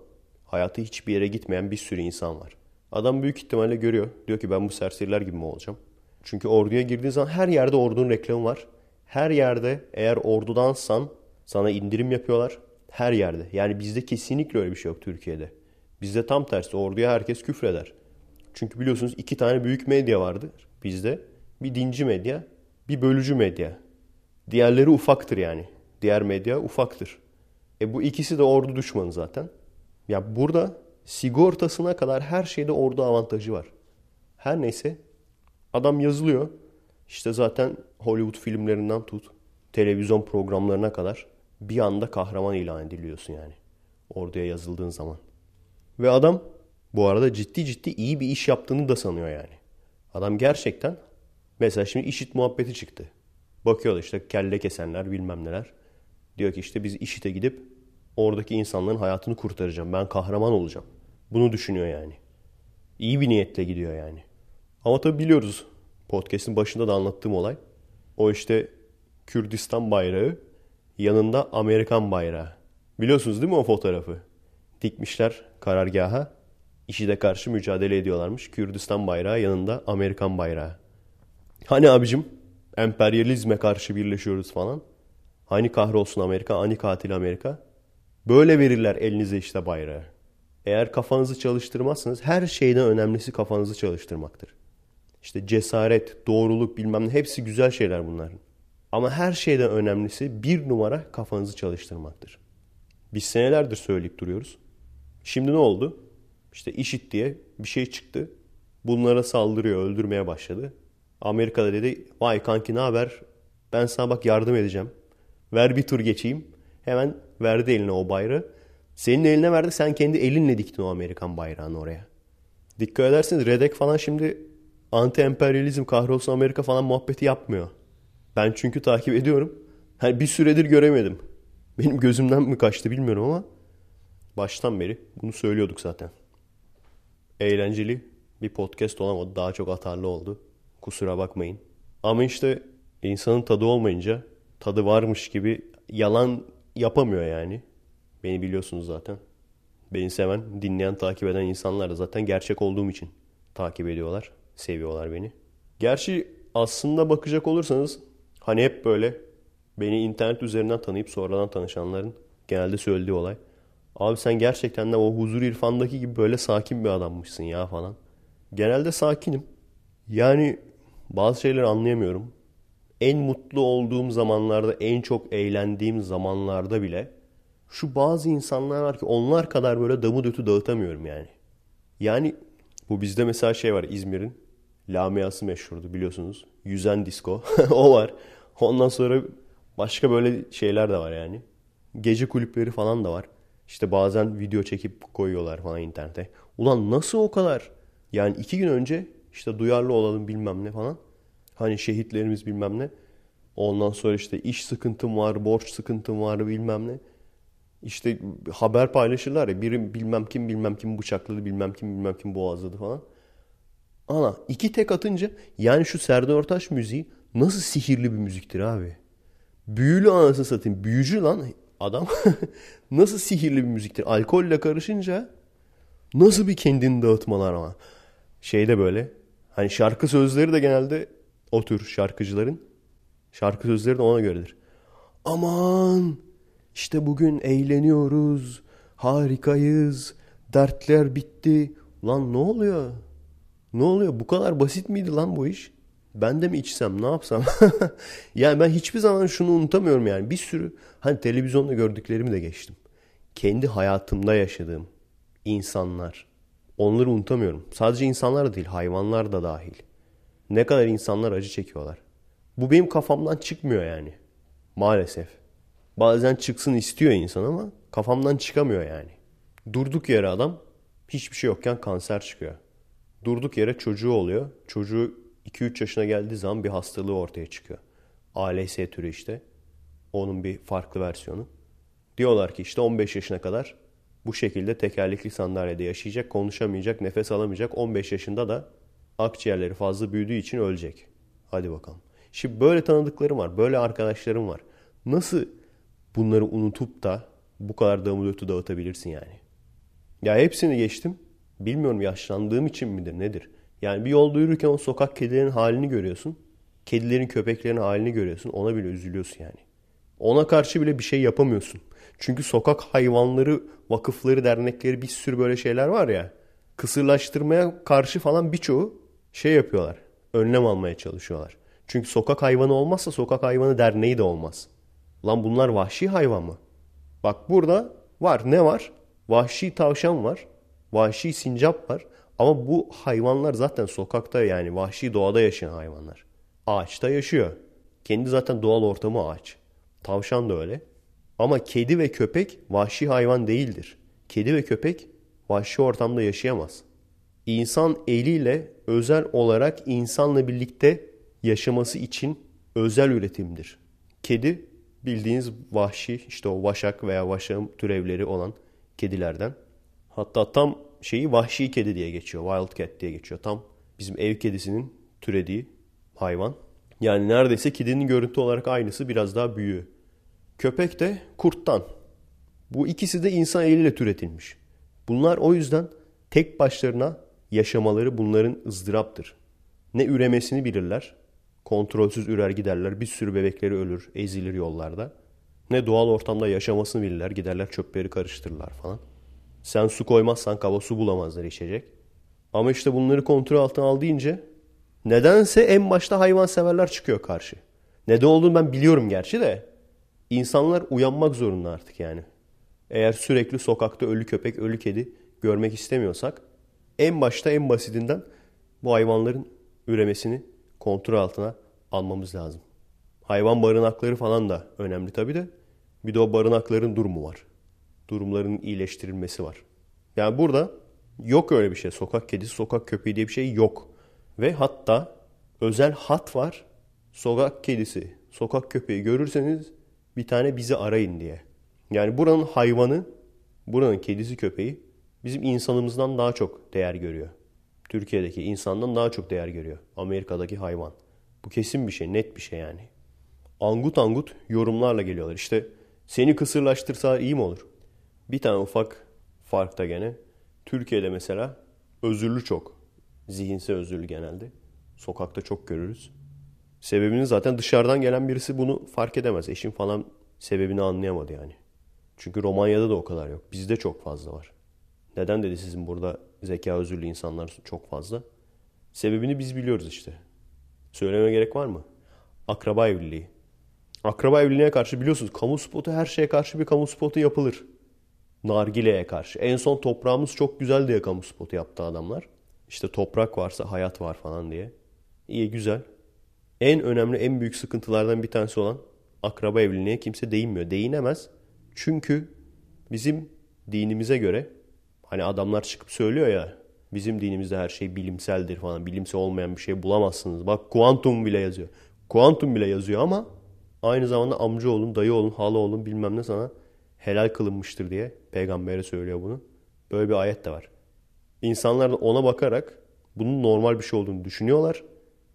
Speaker 1: hayatı hiçbir yere gitmeyen bir sürü insan var. Adam büyük ihtimalle görüyor. Diyor ki ben bu serseriler gibi mi olacağım? Çünkü orduya girdiğin zaman her yerde ordunun reklamı var. Her yerde eğer ordudansan sana indirim yapıyorlar. Her yerde. Yani bizde kesinlikle öyle bir şey yok Türkiye'de. Bizde tam tersi orduya herkes küfreder. Çünkü biliyorsunuz iki tane büyük medya vardır bizde. Bir dinci medya, bir bölücü medya. Diğerleri ufaktır yani. Diğer medya ufaktır. E bu ikisi de ordu düşmanı zaten. Ya burada sigortasına kadar her şeyde ordu avantajı var. Her neyse adam yazılıyor. İşte zaten Hollywood filmlerinden tut, televizyon programlarına kadar bir anda kahraman ilan ediliyorsun yani. Orduya yazıldığın zaman. Ve adam bu arada ciddi ciddi iyi bir iş yaptığını da sanıyor yani. Adam gerçekten mesela şimdi işit muhabbeti çıktı. Bakıyorlar işte kelle kesenler bilmem neler. Diyor ki işte biz işite gidip oradaki insanların hayatını kurtaracağım. Ben kahraman olacağım. Bunu düşünüyor yani. İyi bir niyetle gidiyor yani. Ama tabi biliyoruz podcast'in başında da anlattığım olay. O işte Kürdistan bayrağı yanında Amerikan bayrağı. Biliyorsunuz değil mi o fotoğrafı? Dikmişler karargaha. IŞİD'e karşı mücadele ediyorlarmış. Kürdistan bayrağı yanında Amerikan bayrağı. Hani abicim emperyalizme karşı birleşiyoruz falan. Hani kahrolsun Amerika, hani katil Amerika. Böyle verirler elinize işte bayrağı. Eğer kafanızı çalıştırmazsanız her şeyden önemlisi kafanızı çalıştırmaktır. İşte cesaret, doğruluk bilmem ne hepsi güzel şeyler bunların. Ama her şeyden önemlisi bir numara kafanızı çalıştırmaktır. Biz senelerdir söyleyip duruyoruz. Şimdi ne oldu? İşte işit diye bir şey çıktı. Bunlara saldırıyor, öldürmeye başladı. Amerika'da dedi vay kanki ne haber? Ben sana bak yardım edeceğim. Ver bir tur geçeyim. Hemen verdi eline o bayrağı. Senin eline verdi sen kendi elinle diktin o Amerikan bayrağını oraya. Dikkat ederseniz Redek falan şimdi anti-emperyalizm kahrolsun Amerika falan muhabbeti yapmıyor. Ben çünkü takip ediyorum. Hani bir süredir göremedim. Benim gözümden mi kaçtı bilmiyorum ama baştan beri bunu söylüyorduk zaten. Eğlenceli bir podcast olamadı. Daha çok atarlı oldu. Kusura bakmayın. Ama işte insanın tadı olmayınca tadı varmış gibi yalan yapamıyor yani. Beni biliyorsunuz zaten. Beni seven, dinleyen, takip eden insanlar da zaten gerçek olduğum için takip ediyorlar. Seviyorlar beni. Gerçi aslında bakacak olursanız hani hep böyle beni internet üzerinden tanıyıp sonradan tanışanların genelde söylediği olay. Abi sen gerçekten de o huzur irfandaki gibi böyle sakin bir adammışsın ya falan. Genelde sakinim. Yani bazı şeyleri anlayamıyorum. En mutlu olduğum zamanlarda, en çok eğlendiğim zamanlarda bile şu bazı insanlar var ki onlar kadar böyle damı dötü dağıtamıyorum yani. Yani bu bizde mesela şey var İzmir'in Lamiası meşhurdu biliyorsunuz. Yüzen disco. o var. Ondan sonra başka böyle şeyler de var yani. Gece kulüpleri falan da var. İşte bazen video çekip koyuyorlar falan internete. Ulan nasıl o kadar? Yani iki gün önce işte duyarlı olalım bilmem ne falan. Hani şehitlerimiz bilmem ne. Ondan sonra işte iş sıkıntım var, borç sıkıntım var bilmem ne. İşte haber paylaşırlar ya biri bilmem kim bilmem kim bıçakladı bilmem kim bilmem kim boğazladı falan. Ana iki tek atınca yani şu Serdar Ortaç müziği nasıl sihirli bir müziktir abi. Büyülü anasını satayım. Büyücü lan adam. nasıl sihirli bir müziktir. Alkolle karışınca nasıl bir kendini dağıtmalar ama. Şeyde böyle hani şarkı sözleri de genelde o tür şarkıcıların Şarkı sözleri de ona göredir. Aman işte bugün eğleniyoruz, harikayız, dertler bitti. Lan ne oluyor? Ne oluyor? Bu kadar basit miydi lan bu iş? Ben de mi içsem ne yapsam? yani ben hiçbir zaman şunu unutamıyorum yani. Bir sürü hani televizyonda gördüklerimi de geçtim. Kendi hayatımda yaşadığım insanlar. Onları unutamıyorum. Sadece insanlar da değil hayvanlar da dahil. Ne kadar insanlar acı çekiyorlar. Bu benim kafamdan çıkmıyor yani. Maalesef. Bazen çıksın istiyor insan ama kafamdan çıkamıyor yani. Durduk yere adam hiçbir şey yokken kanser çıkıyor. Durduk yere çocuğu oluyor. Çocuğu 2-3 yaşına geldiği zaman bir hastalığı ortaya çıkıyor. ALS türü işte. Onun bir farklı versiyonu. Diyorlar ki işte 15 yaşına kadar bu şekilde tekerlekli sandalyede yaşayacak, konuşamayacak, nefes alamayacak. 15 yaşında da akciğerleri fazla büyüdüğü için ölecek. Hadi bakalım. Şimdi böyle tanıdıklarım var, böyle arkadaşlarım var. Nasıl bunları unutup da bu kadar damulötü dağıtabilirsin yani? Ya hepsini geçtim. Bilmiyorum yaşlandığım için midir nedir? Yani bir yolda yürürken o sokak kedilerin halini görüyorsun. Kedilerin köpeklerin halini görüyorsun. Ona bile üzülüyorsun yani. Ona karşı bile bir şey yapamıyorsun. Çünkü sokak hayvanları vakıfları, dernekleri bir sürü böyle şeyler var ya. Kısırlaştırmaya karşı falan birçoğu şey yapıyorlar. Önlem almaya çalışıyorlar. Çünkü sokak hayvanı olmazsa sokak hayvanı derneği de olmaz. Lan bunlar vahşi hayvan mı? Bak burada var. Ne var? Vahşi tavşan var. Vahşi sincap var. Ama bu hayvanlar zaten sokakta yani vahşi doğada yaşayan hayvanlar. Ağaçta yaşıyor. Kendi zaten doğal ortamı ağaç. Tavşan da öyle. Ama kedi ve köpek vahşi hayvan değildir. Kedi ve köpek vahşi ortamda yaşayamaz. İnsan eliyle özel olarak insanla birlikte yaşaması için özel üretimdir. Kedi bildiğiniz vahşi işte o vaşak veya vaşağım türevleri olan kedilerden. Hatta tam şeyi vahşi kedi diye geçiyor. Wild cat diye geçiyor. Tam bizim ev kedisinin türediği hayvan. Yani neredeyse kedinin görüntü olarak aynısı biraz daha büyüğü. Köpek de kurttan. Bu ikisi de insan eliyle türetilmiş. Bunlar o yüzden tek başlarına yaşamaları bunların ızdıraptır. Ne üremesini bilirler. Kontrolsüz ürer giderler. Bir sürü bebekleri ölür, ezilir yollarda. Ne doğal ortamda yaşamasını bilirler. Giderler çöpleri karıştırırlar falan. Sen su koymazsan kaba su bulamazlar içecek. Ama işte bunları kontrol altına al deyince nedense en başta hayvanseverler çıkıyor karşı. Neden olduğunu ben biliyorum gerçi de. İnsanlar uyanmak zorunda artık yani. Eğer sürekli sokakta ölü köpek, ölü kedi görmek istemiyorsak en başta en basitinden bu hayvanların üremesini kontrol altına almamız lazım. Hayvan barınakları falan da önemli tabii de. Bir de o barınakların durumu var. Durumların iyileştirilmesi var. Yani burada yok öyle bir şey. Sokak kedisi, sokak köpeği diye bir şey yok. Ve hatta özel hat var. Sokak kedisi, sokak köpeği görürseniz bir tane bizi arayın diye. Yani buranın hayvanı, buranın kedisi köpeği bizim insanımızdan daha çok değer görüyor. Türkiye'deki insandan daha çok değer görüyor. Amerika'daki hayvan. Bu kesin bir şey, net bir şey yani. Angut angut yorumlarla geliyorlar. İşte seni kısırlaştırsa iyi mi olur? Bir tane ufak fark da gene. Türkiye'de mesela özürlü çok. Zihinsel özürlü genelde. Sokakta çok görürüz. Sebebini zaten dışarıdan gelen birisi bunu fark edemez. Eşim falan sebebini anlayamadı yani. Çünkü Romanya'da da o kadar yok. Bizde çok fazla var. Neden dedi sizin burada zeka özürlü insanlar çok fazla? Sebebini biz biliyoruz işte. Söyleme gerek var mı? Akraba evliliği. Akraba evliliğine karşı biliyorsunuz kamu spotu her şeye karşı bir kamu spotu yapılır. Nargile'ye karşı. En son toprağımız çok güzel diye kamu spotu yaptı adamlar. İşte toprak varsa hayat var falan diye. İyi güzel. En önemli en büyük sıkıntılardan bir tanesi olan akraba evliliğine kimse değinmiyor. Değinemez. Çünkü bizim dinimize göre hani adamlar çıkıp söylüyor ya bizim dinimizde her şey bilimseldir falan. Bilimsel olmayan bir şey bulamazsınız. Bak kuantum bile yazıyor. Kuantum bile yazıyor ama aynı zamanda amca olun, dayı olun, hala olun bilmem ne sana helal kılınmıştır diye peygambere söylüyor bunu. Böyle bir ayet de var. İnsanlar da ona bakarak bunun normal bir şey olduğunu düşünüyorlar.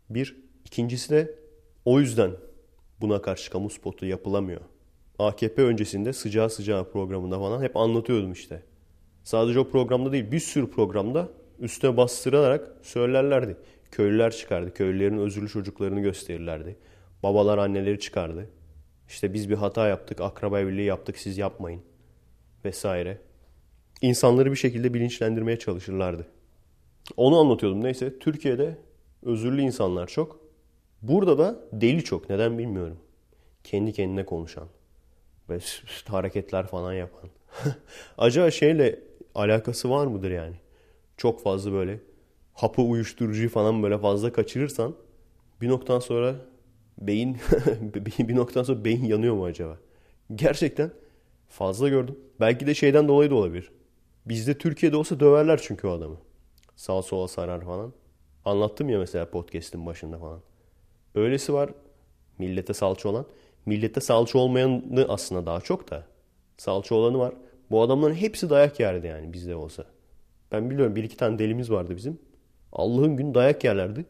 Speaker 1: Bir. ikincisi de o yüzden buna karşı kamu spotu yapılamıyor. AKP öncesinde sıcağı sıcağı programında falan hep anlatıyordum işte. Sadece o programda değil bir sürü programda üstüne bastırarak söylerlerdi. Köylüler çıkardı. Köylülerin özürlü çocuklarını gösterirlerdi. Babalar anneleri çıkardı. İşte biz bir hata yaptık, akraba birliği yaptık, siz yapmayın vesaire. İnsanları bir şekilde bilinçlendirmeye çalışırlardı. Onu anlatıyordum. Neyse Türkiye'de özürlü insanlar çok. Burada da deli çok. Neden bilmiyorum. Kendi kendine konuşan. Ve hareketler falan yapan. Acaba şeyle alakası var mıdır yani? Çok fazla böyle hapı uyuşturucuyu falan böyle fazla kaçırırsan bir noktadan sonra beyin bir noktadan sonra beyin yanıyor mu acaba? Gerçekten fazla gördüm. Belki de şeyden dolayı da olabilir. Bizde Türkiye'de olsa döverler çünkü o adamı. Sağ sola sarar falan. Anlattım ya mesela podcast'in başında falan. Öylesi var millete salça olan. Millete salça olmayanı aslında daha çok da. Salça olanı var. Bu adamların hepsi dayak yerdi yani bizde olsa. Ben biliyorum bir iki tane delimiz vardı bizim. Allah'ın gün dayak yerlerdi.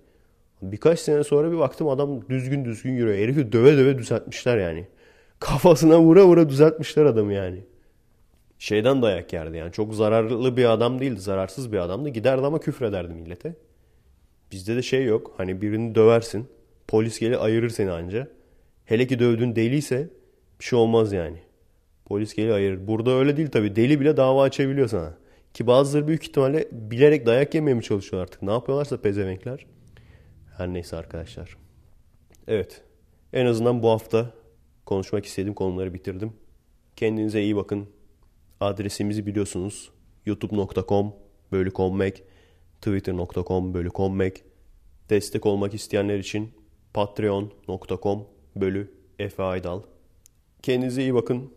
Speaker 1: Birkaç sene sonra bir baktım adam düzgün düzgün yürüyor. Herifi döve döve düzeltmişler yani. Kafasına vura vura düzeltmişler adamı yani. Şeyden dayak yerdi yani. Çok zararlı bir adam değildi. Zararsız bir adamdı. Giderdi ama küfrederdi millete. Bizde de şey yok. Hani birini döversin. Polis gelir ayırır seni anca. Hele ki dövdüğün deliyse bir şey olmaz yani. Polis gelir ayırır. Burada öyle değil tabii. Deli bile dava açabiliyor sana. Ki bazıları büyük ihtimalle bilerek dayak yemeye mi çalışıyor artık? Ne yapıyorlarsa pezevenkler. Her neyse arkadaşlar. Evet. En azından bu hafta konuşmak istediğim konuları bitirdim. Kendinize iyi bakın. Adresimizi biliyorsunuz. youtube.com bölü kommek, twitter.com bölü kommek. Destek olmak isteyenler için patreon.com bölü Efe Aydal. Kendinize iyi bakın.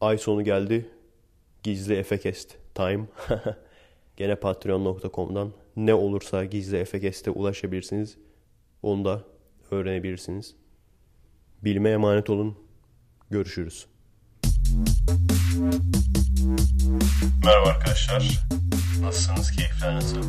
Speaker 1: Ay sonu geldi. Gizli Efekest time. Gene patreon.com'dan ne olursa gizli Efekest'e ulaşabilirsiniz. Onu da öğrenebilirsiniz. Bilime emanet olun. Görüşürüz.
Speaker 2: Merhaba arkadaşlar. Nasılsınız? Keyifler nasıl?